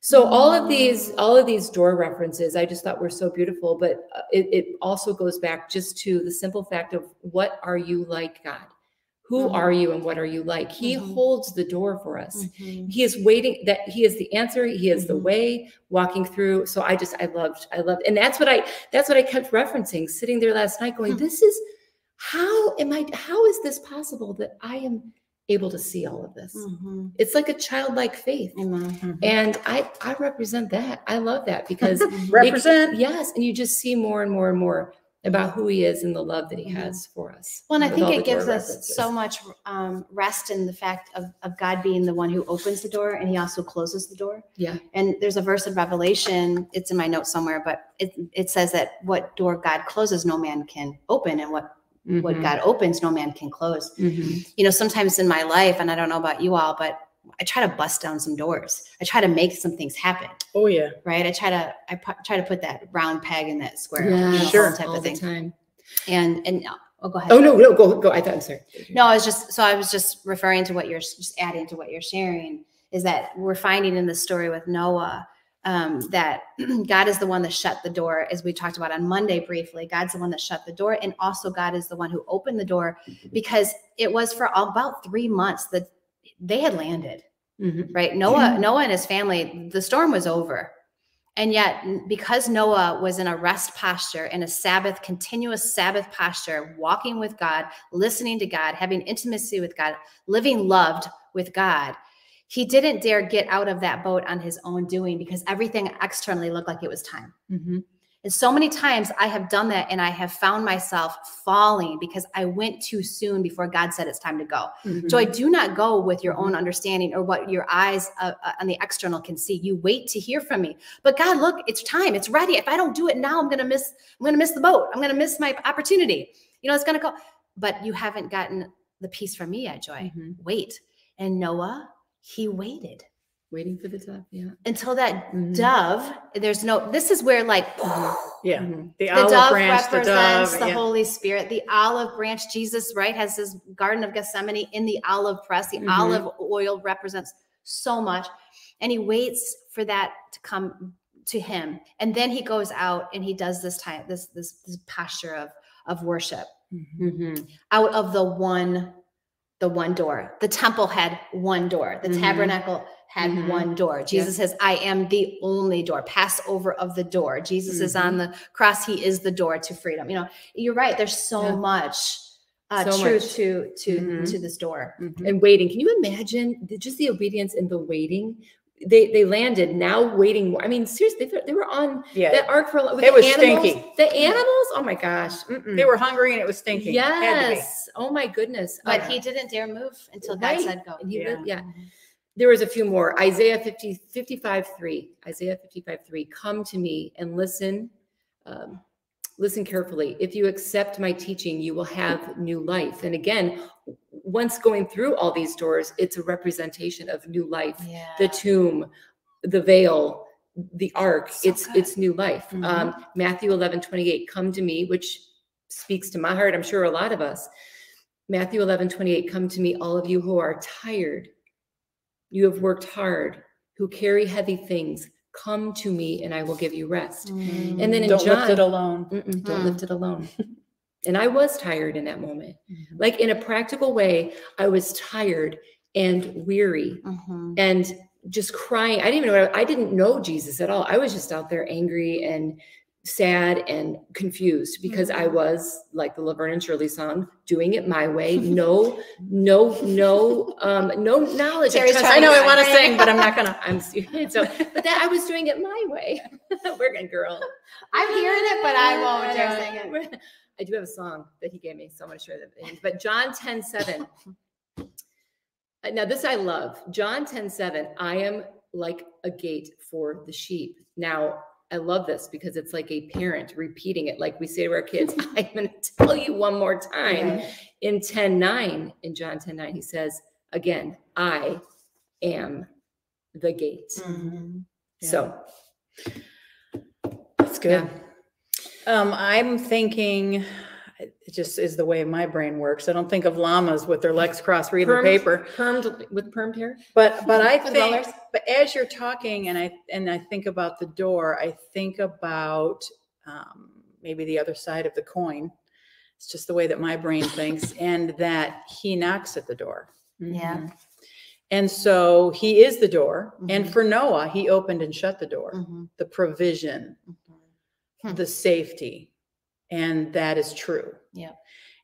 So all of these, all of these door references, I just thought were so beautiful, but uh, it, it also goes back just to the simple fact of what are you like, God? Who Mhm. are you and what are you like? He Mhm. holds the door for us Mhm. he is waiting that he is the answer he is the Mhm. way walking through so i just i loved i loved and that's what i that's what i kept referencing sitting there last night going Hmm. this is how am i how is this possible that i am able to see all of this Mhm. it's like a childlike faith. Mhm. and i i represent that i love that because it- Represent. yes and you just see more and more and more about who he is and the love that he Mhm. has for us Well, and I think it gives us references. so much um, rest in the fact of, of God being the one who opens the door and he also closes the door. Yeah. And there's a verse in Revelation, it's in my notes somewhere, but it, it says that what door God closes, no man can open, and what, what Mhm. God opens, no man can close. Mhm. You know, sometimes in my life, and I don't know about you all, but I try to bust down some doors. I try to make some things happen, Oh, yeah. right? I try to I try to put that round peg in that square, yeah you know, Sure. type all of the thing. time And and oh, go ahead. oh no no go go i thought i'm sorry No, I was just so I was just referring to what you're just adding to what you're sharing is that we're finding in the story with Noah um, that God is the one that shut the door, as we talked about on Monday briefly. God's the one that shut the door, and also God is the one who opened the door because it was for about three months that they had landed. Mhm. Right, Noah, Noah and his family, the storm was over. And yet, because Noah was in a rest posture, in a Sabbath, continuous Sabbath posture, walking with God, listening to God, having intimacy with God, living loved with God, he didn't dare get out of that boat on his own doing because everything externally looked like it was time. Mhm. And so many times I have done that and I have found myself falling because I went too soon before God said it's time to go. Mhm. Joy, do not go with your own understanding or what your eyes uh, uh, on the external can see. You wait to hear from me. But God, look, it's time. It's ready. If I don't do it now, I'm going to miss I'm going to miss the boat. I'm going to miss my opportunity. You know, it's going to go. But you haven't gotten the peace from me yet, Joy. Mhm. Wait. And Noah, he waited Waiting for the dove. Yeah. until that Mhm. dove, there's no this is where like Yeah. Mhm. The, the olive dove branch, the dove. the yeah. Holy Spirit. The olive branch, Jesus, right, has this Garden of Gethsemane in the olive press. The Mhm. olive oil represents so much. And he waits for that to come to him. And then he goes out and he does this time, this this this posture of of worship Mhm. out of the one the one door the temple had one door the Mhm. tabernacle had Mhm. one door jesus says i am the only door passover of the door jesus is on the cross he is the door to freedom you know you're right there's so Yeah. much uh, So truth much. to to Mhm. to this door And waiting. Can you imagine the, just the obedience and the waiting? They they landed now waiting. I mean, seriously, they, they were on Yeah. that ark for a lot. with It the was animals, stinky. The animals. Oh my gosh. Mm-mm. They were hungry and it was stinking. Had to be. Yes. Oh my goodness. but Uh, he didn't dare move until god said go and he Yeah. lived- yeah. There was a few more. Isaiah 50, 55, 3. Isaiah 55, 3. Come to me and listen. Um, listen carefully. If you accept my teaching, you will have new life. And again, once going through all these doors, it's a representation of new life. yeah The tomb, the veil, the ark, So it's good. it's new life. Um, Matthew 11, 28, come to me, which speaks to my heart. I'm sure a lot of us. Matthew 11, 28, come to me, all of you who are tired. You have worked hard, who carry heavy things. Come to me, and I will give you rest. Mm. And then in Don't lift it alone. Don't Mm. lift it alone. and I was tired in that moment. Mm-hmm. Like in a practical way, I was tired and weary Mhm. and just crying. I didn't even know, I didn't know Jesus at all. I was just out there angry and sad and confused because I Mhm. was like the Laverne and Shirley song, doing it my way. No, no, no, um, no knowledge. Terry's trying I know I want to sing, but I'm not gonna. I'm serious. So, but that I was doing it my way. Working girl. I'm hearing it, but I won't dare sing it. I do have a song that he gave me, so I'm going to share that. But John 10 7. Uh, Now, this I love. John 10 7. I am like a gate for the sheep. Now, I love this because it's like a parent repeating it, like we say to our kids. I'm going to tell you one more time. In 10 9, in John 10 9, he says, Again, I am the gate. Mhm. Yeah. So, That's good. Um, I'm thinking, just is the way my brain works. I don't think of llamas with their legs crossed reading the paper. permed with permed hair. But, but I think, but as you're talking and I, and I think about the door, I think about, um, maybe the other side of the coin. It's just the way that my brain thinks and that he knocks at the door. Yeah. Mhm. And so he is the door. And Mhm. for Noah, he opened and shut the door, Mhm. the provision, Hmm. the safety. And that is true. Yeah.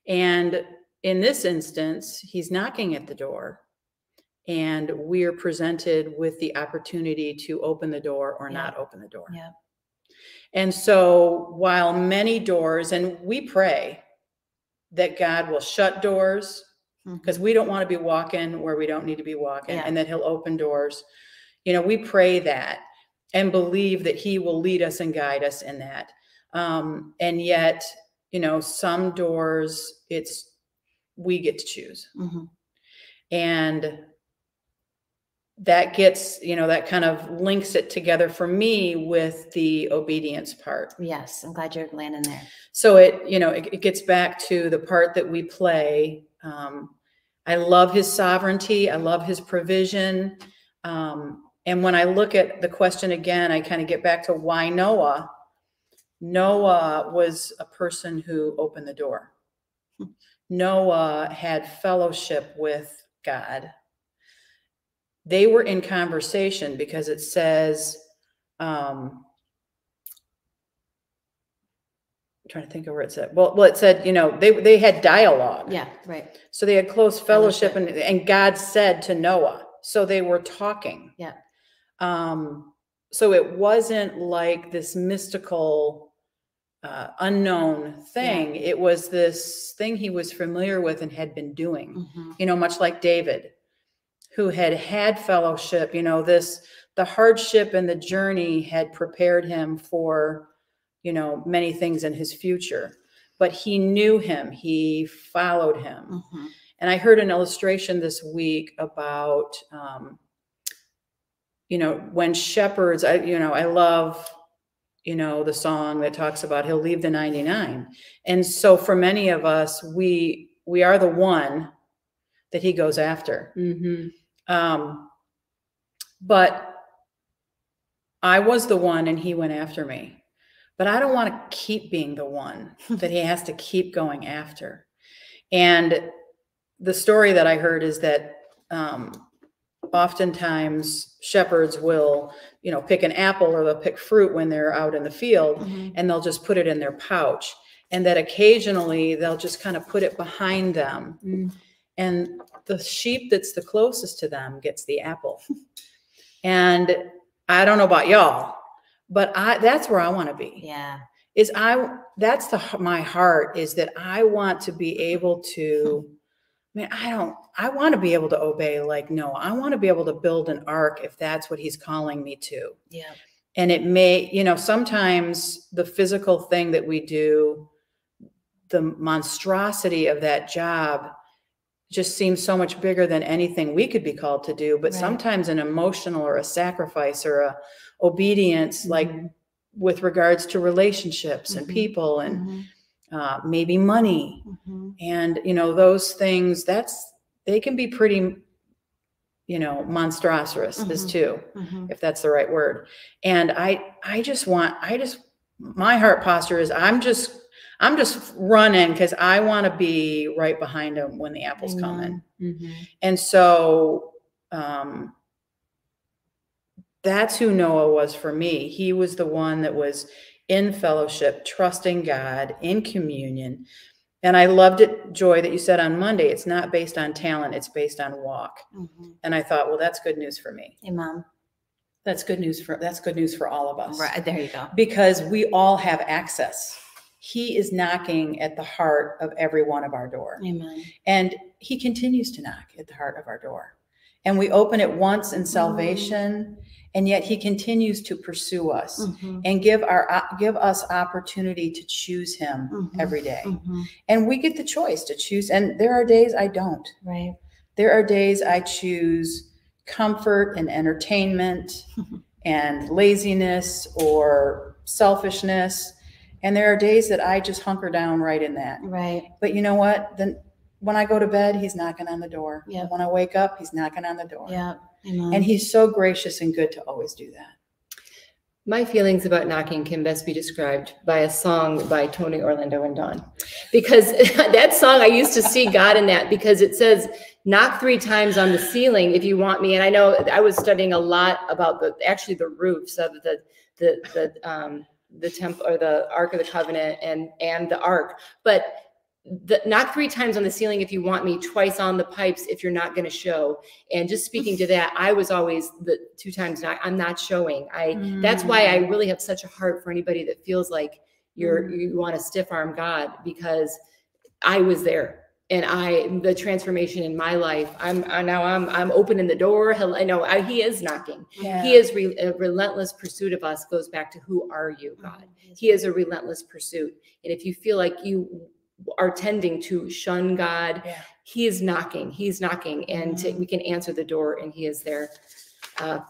And in this instance, he's knocking at the door. And we're presented with the opportunity to open the door or Yeah. not open the door. Yeah. And so while many doors, and we pray that God will shut doors mm-hmm. because we don't want to be walking where we don't need to be walking Yeah. and that he'll open doors. You know, we pray that and believe that he will lead us and guide us in that. Um, and yet, you know, some doors it's we get to choose. Mhm. And that gets, you know, that kind of links it together for me with the obedience part. Yes, I'm glad you're landing there. So it, you know, it, it gets back to the part that we play. Um, I love his sovereignty. I love his provision. Um, and when I look at the question again, I kind of get back to why Noah. Noah was a person who opened the door. Noah had fellowship with God. They were in conversation because it says, um, I'm trying to think of where it said. Well, well, it said, you know, they they had dialogue. Yeah, right. So they had close fellowship, and Fellowship. and God said to Noah. So they were talking. Yeah. Um. So it wasn't like this mystical, uh, unknown thing. It was this thing he was familiar with and had been doing Mhm. you know, much like David, who had had fellowship, you know, this, the hardship and the journey had prepared him for, you know, many things in his future. But he knew him, he followed him. Mhm. And I heard an illustration this week about, um, you know, when shepherds, I, you know, I love, you know, the song that talks about he'll leave the 99. And so for many of us, we, we are the one that he goes after. Mm-hmm. Um, but I was the one and he went after me. But I don't want to keep being the one that he has to keep going after. And the story that I heard is that um, oftentimes shepherds will, you know, pick an apple or they'll pick fruit when they're out in the field Mhm. and they'll just put it in their pouch. And that occasionally they'll just kind of put it behind them Mm. and the sheep that's the closest to them gets the apple. and I don't know about y'all, but I that's where I want to be. Yeah. Is I that's the my heart is that I want to be able to I mean, I don't I want to be able to obey like no. I want to be able to build an ark if that's what he's calling me to Yeah. and it may you know sometimes the physical thing that we do the monstrosity of that job just seems so much bigger than anything we could be called to do. But Right. sometimes an emotional or a sacrifice or a obedience, like Mhm. with regards to relationships and Mhm. people and Mhm, uh, maybe money mhm. and you know those things that's they can be pretty you know monstrous as Mhm. too Mhm. if that's the right word and i i just want i just my heart posture is i'm just i'm just running because i want to be right behind him when the apples come in Amen. Mhm. and so um that's who noah was for me he was the one that was in fellowship trusting god in communion and i loved it joy that you said on monday it's not based on talent it's based on walk Mhm. and i thought well that's good news for me Amen. that's good news for that's good news for all of us Right there you go. because we all have access he is knocking at the heart of every one of our door Amen. and he continues to knock at the heart of our door. And we open it once in salvation, and yet he continues to pursue us Mhm. and give our uh, give us opportunity to choose him Mhm. every day. Mhm. And we get the choice to choose. And there are days I don't. Right. There are days I choose comfort and entertainment and laziness or selfishness. And there are days that I just hunker down right in that. Right. But you know what? Then when I go to bed, he's knocking on the door. Yep. When I wake up, he's knocking on the door. Yeah. Amen. And he's so gracious and good to always do that. My feelings about knocking can best be described by a song by Tony Orlando and Dawn. Because that song, I used to see God in that because it says, knock three times on the ceiling if you want me. And I know I was studying a lot about the actually the roofs of the the the um the temple or the Ark of the Covenant and and the Ark. But the knock three times on the ceiling if you want me, twice on the pipes if you're not going to show. And just speaking to that, I was always the two times knock. I'm not showing. I that's why I mm. really have such a heart for anybody that feels like you're mm. you want to stiff arm God because I was there and I the transformation in my life. I'm I, now I'm I'm opening the door. Hell, I know I, He is knocking. Yeah. He is re, a relentless pursuit of us. Goes back to who are you, God? Mm-hmm. He is a relentless pursuit. And if you feel like you are tending to shun God, Yeah. He is knocking. He's knocking, and to- we can answer the door, and He is there. Uh,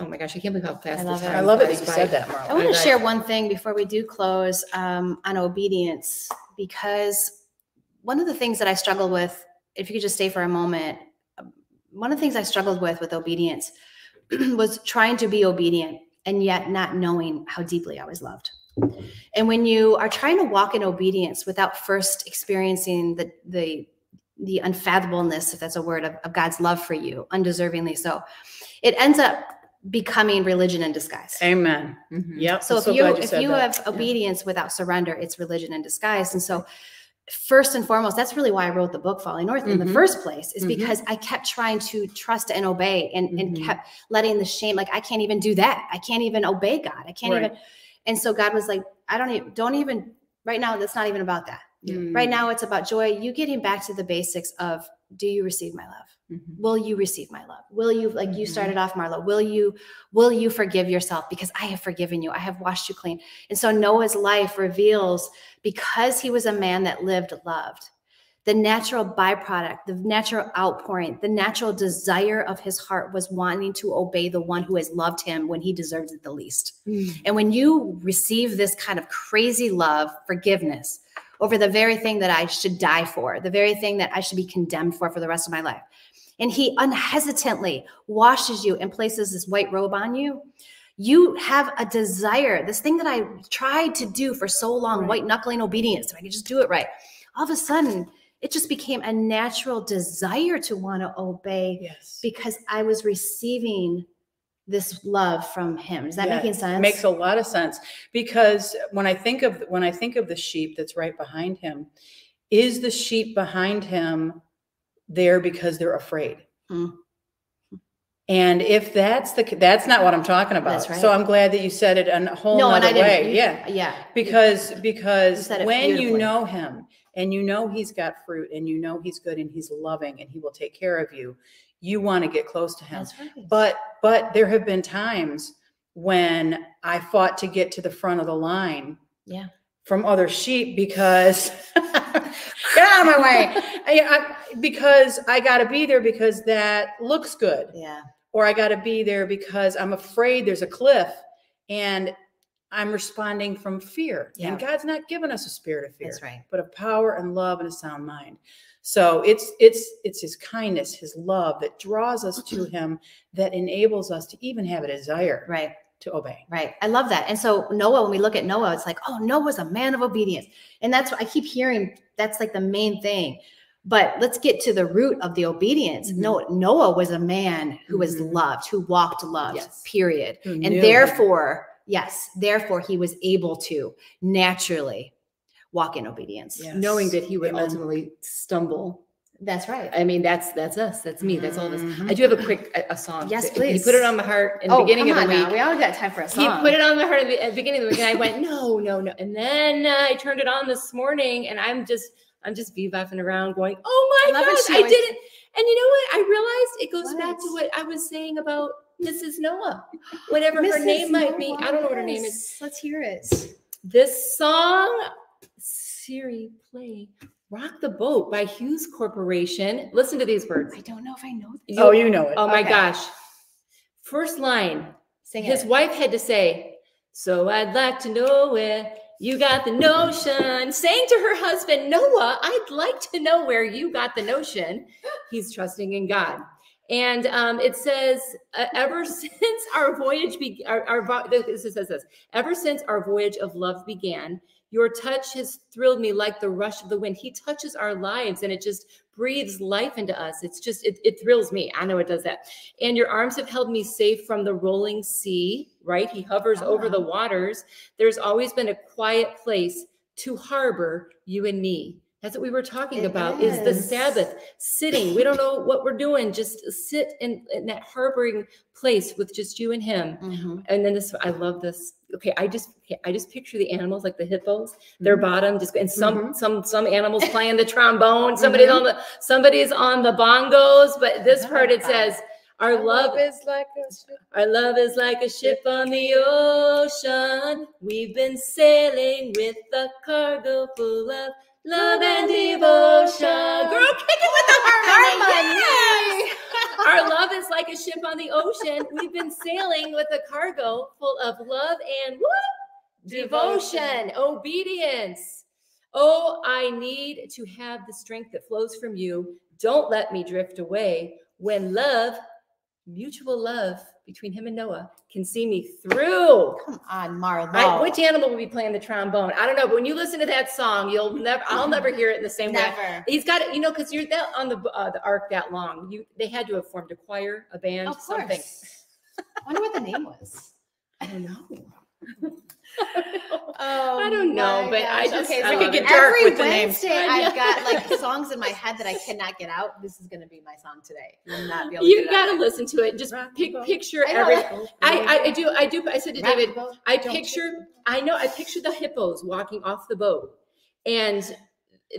oh my gosh, I can't believe how fast I love it. time I love it that you by. said that, I want to share one thing before we do close um, on obedience, because one of the things that I struggled with, if you could just stay for a moment, um, one of the things I struggled with with obedience was trying to be obedient and yet not knowing how deeply I was loved. And when you are trying to walk in obedience without first experiencing the the the unfathomableness, if that's a word, of, of God's love for you, undeservingly so, it ends up becoming religion in disguise. Amen. Mhm. Yep. So I'm if you, glad if you that. have obedience without surrender, it's religion in disguise. And so first and foremost, that's really why I wrote the book Falling North in the Mhm. first place, is Mhm. because I kept trying to trust and obey and, and Mhm. kept letting the shame, like I can't even do that. I can't even obey God. I can't Right. even. And so God was like, I don't even, don't even, right now, that's not even about that. Right Mm. now, it's about joy. You getting back to the basics of, do you receive my love? Mhm. will you receive my love will you like you Mhm. started off marla will you will you forgive yourself because i have forgiven you i have washed you clean and so noah's life reveals because he was a man that lived loved the natural byproduct the natural outpouring the natural desire of his heart was wanting to obey the one who has loved him when he deserved it the least Mm. and when you receive this kind of crazy love, forgiveness over the very thing that I should die for, the very thing that I should be condemned for for the rest of my life, and he unhesitantly washes you and places this white robe on you, you have a desire, this thing that I tried to do for so long, Right. white knuckling obedience, if I could just do it right. All of a sudden, it just became a natural desire to want to obey Yes. because I was receiving this love from him. Is that Yeah, making sense? Makes a lot of sense because when I think of when I think of the sheep that's right behind him, is the sheep behind him there because they're afraid? Mm. And if that's the that's not what I'm talking about. Right. So I'm glad that you said it a whole no, and I nother didn't. way. Yeah. yeah. Because because it when you know him and you know he's got fruit and you know he's good and he's loving and he will take care of you, you want to get close to him. Right. But but there have been times when I fought to get to the front of the line yeah, from other sheep because get out of my way. I, I, because I got to be there because that looks good, Yeah. or I got to be there because I'm afraid there's a cliff and I'm responding from fear. Yeah. And God's not given us a spirit of fear, That's right. but of power and love and a sound mind. So it's it's it's his kindness, his love that draws us to him that enables us to even have a desire Right. to obey. Right. I love that. And so Noah, when we look at Noah, it's like, oh, Noah's a man of obedience. And that's what I keep hearing. That's like the main thing. But let's get to the root of the obedience. Mhm. No, Noah was a man who was Mhm. loved, who walked loved, Yes. period. Who And therefore, yes, therefore he was able to naturally walk in obedience. Yes. knowing that he would Amen. ultimately stumble. That's right. I mean, that's that's us. That's me. That's all of us. Mhm. I do have a quick a, a song. Yes, He please. put it on my heart in the oh, beginning of the week. now. We all got time for a song. He put it on my heart at the, at the beginning of the week, and I went, no, no, no. And then uh, I turned it on this morning, and I'm just, I'm just bebopping around, going, oh my gosh, I did it. And you know what? I realized it goes back to What? what I was saying about Mrs. Noah, whatever her Mrs. name might be. Noah, I don't know what her name is. Let's hear it. This song, Siri, play "Rock the Boat" by Hues Corporation. Listen to these words. I don't know if I know this. Oh, you know it. Oh my Okay. gosh. First line. Sing His it. wife had to say, So I'd like to know where you got the notion. Saying to her husband, Noah, I'd like to know where you got the notion. He's trusting in God. And um, it says, uh, ever since our voyage, be- our, our this says this, ever since our voyage of love began, your touch has thrilled me like the rush of the wind. He touches our lives and it just breathes life into us. It's just, it, it thrills me. I know it does that. And your arms have held me safe from the rolling sea, right? He hovers over the waters. There's always been a quiet place to harbor you and me. That's what we were talking It about is the. Sabbath sitting. We don't know what we're doing. Just sit in, in that harboring place with just you and him. Mhm. And then this, I love this. Okay, I just I just picture the animals like the hippos, their mm-hmm. bottom just, and some, mm-hmm. some, some animals playing the trombone. Somebody's mm-hmm. on the, somebody's on the bongos. But this part it says, "Our love is like a our love is like a ship on the ocean. We've been sailing with a cargo full of love and devotion. Girl, kick it with the harmony. Yes. Our love is like a ship on the ocean. We've been sailing with a cargo full of love and what? Devotion, obedience. Oh, I need to have the strength that flows from you. Don't let me drift away when love, mutual love between him and Noah, can see me through. Come on, Marlo. I, which animal will be playing the trombone? I don't know, but when you listen to that song, you'll never, I'll never hear it in the same way. Never. He's got it, you know, because you're that on the uh, the ark that long. You they had to have formed a choir, a band, Of something. I wonder what the name was. I don't know. Oh, I don't know, but I just- okay. I so love it. Dark every with the names. Wednesday I I've got like songs in my head that I cannot get out. This is going to be my song today. You'll not be able to You get got to listen to it. Just Rock pic- the boat. picture I every. I, I I do I do. I said to David, I picture. I know. I picture the hippos walking off the boat, and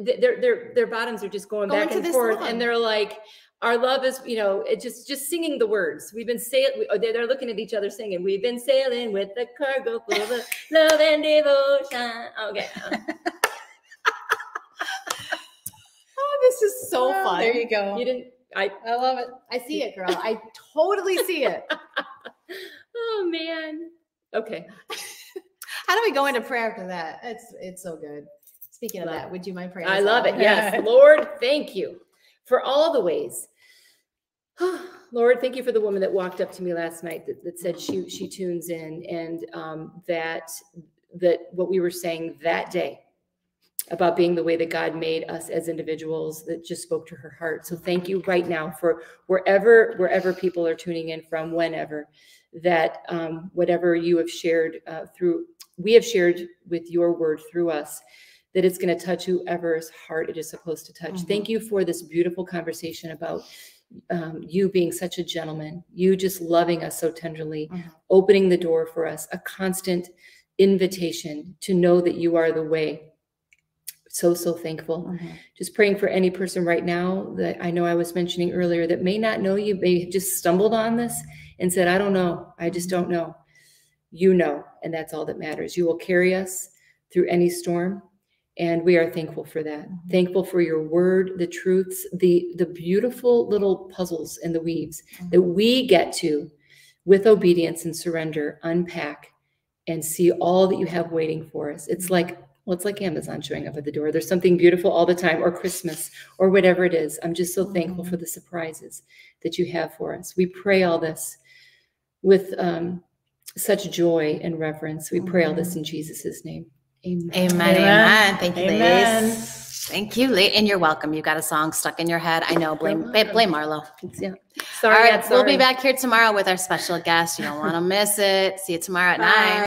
their their their bottoms are just going, Going back and forth, song. and they're like. Our love is, you know, it just just singing the words. We've been sailing. Oh, they're, they're looking at each other singing. We've been sailing with the cargo full of love and devotion. Okay, Oh, this is so oh, Well, fun. There you go. you didn't. I. I love it. I see it, girl. I totally see it. Oh man. Okay. How do we go into prayer after that? It's it's so good. Speaking of Love that, would you mind praying? I love out? it. Yes. Lord, thank you for all the ways. Lord, thank you for the woman that walked up to me last night that, that said she she tunes in and um, that that what we were saying that day about being the way that God made us as individuals that just spoke to her heart. So thank you right now for wherever wherever people are tuning in from, whenever that um, whatever you have shared uh, through we have shared with your word through us that it's going to touch whoever's heart it is supposed to touch. Mhm. Thank you for this beautiful conversation about um, you being such a gentleman, you just loving us so tenderly, Mhm. opening the door for us, a constant invitation to know that you are the way. So, so thankful. Mhm. Just praying for any person right now that I know I was mentioning earlier that may not know you, may have just stumbled on this and said, I don't know. I just don't know. You know, and that's all that matters. You will carry us through any storm. And we are thankful for that. Mm-hmm. Thankful for your word, the truths, the the beautiful little puzzles and the weaves that mm-hmm. we get to, with obedience and surrender, unpack and see all that you have waiting for us. It's mm-hmm. like well, it's like Amazon showing up at the door. There's something beautiful all the time, or Christmas, or whatever it is. I'm just so thankful for the surprises that you have for us. We pray all this with um, such joy and reverence. We pray all this in Jesus' name. Amen. Amen. Amen. Amen. Thank you, Amen. ladies. Thank you, la- and you're welcome. You got a song stuck in your head. I know. Blame blame, blame Marlo. Yeah. All Sorry, right, not we'll be back here tomorrow with our special guest. You don't want to miss it. See you tomorrow at Bye. nine.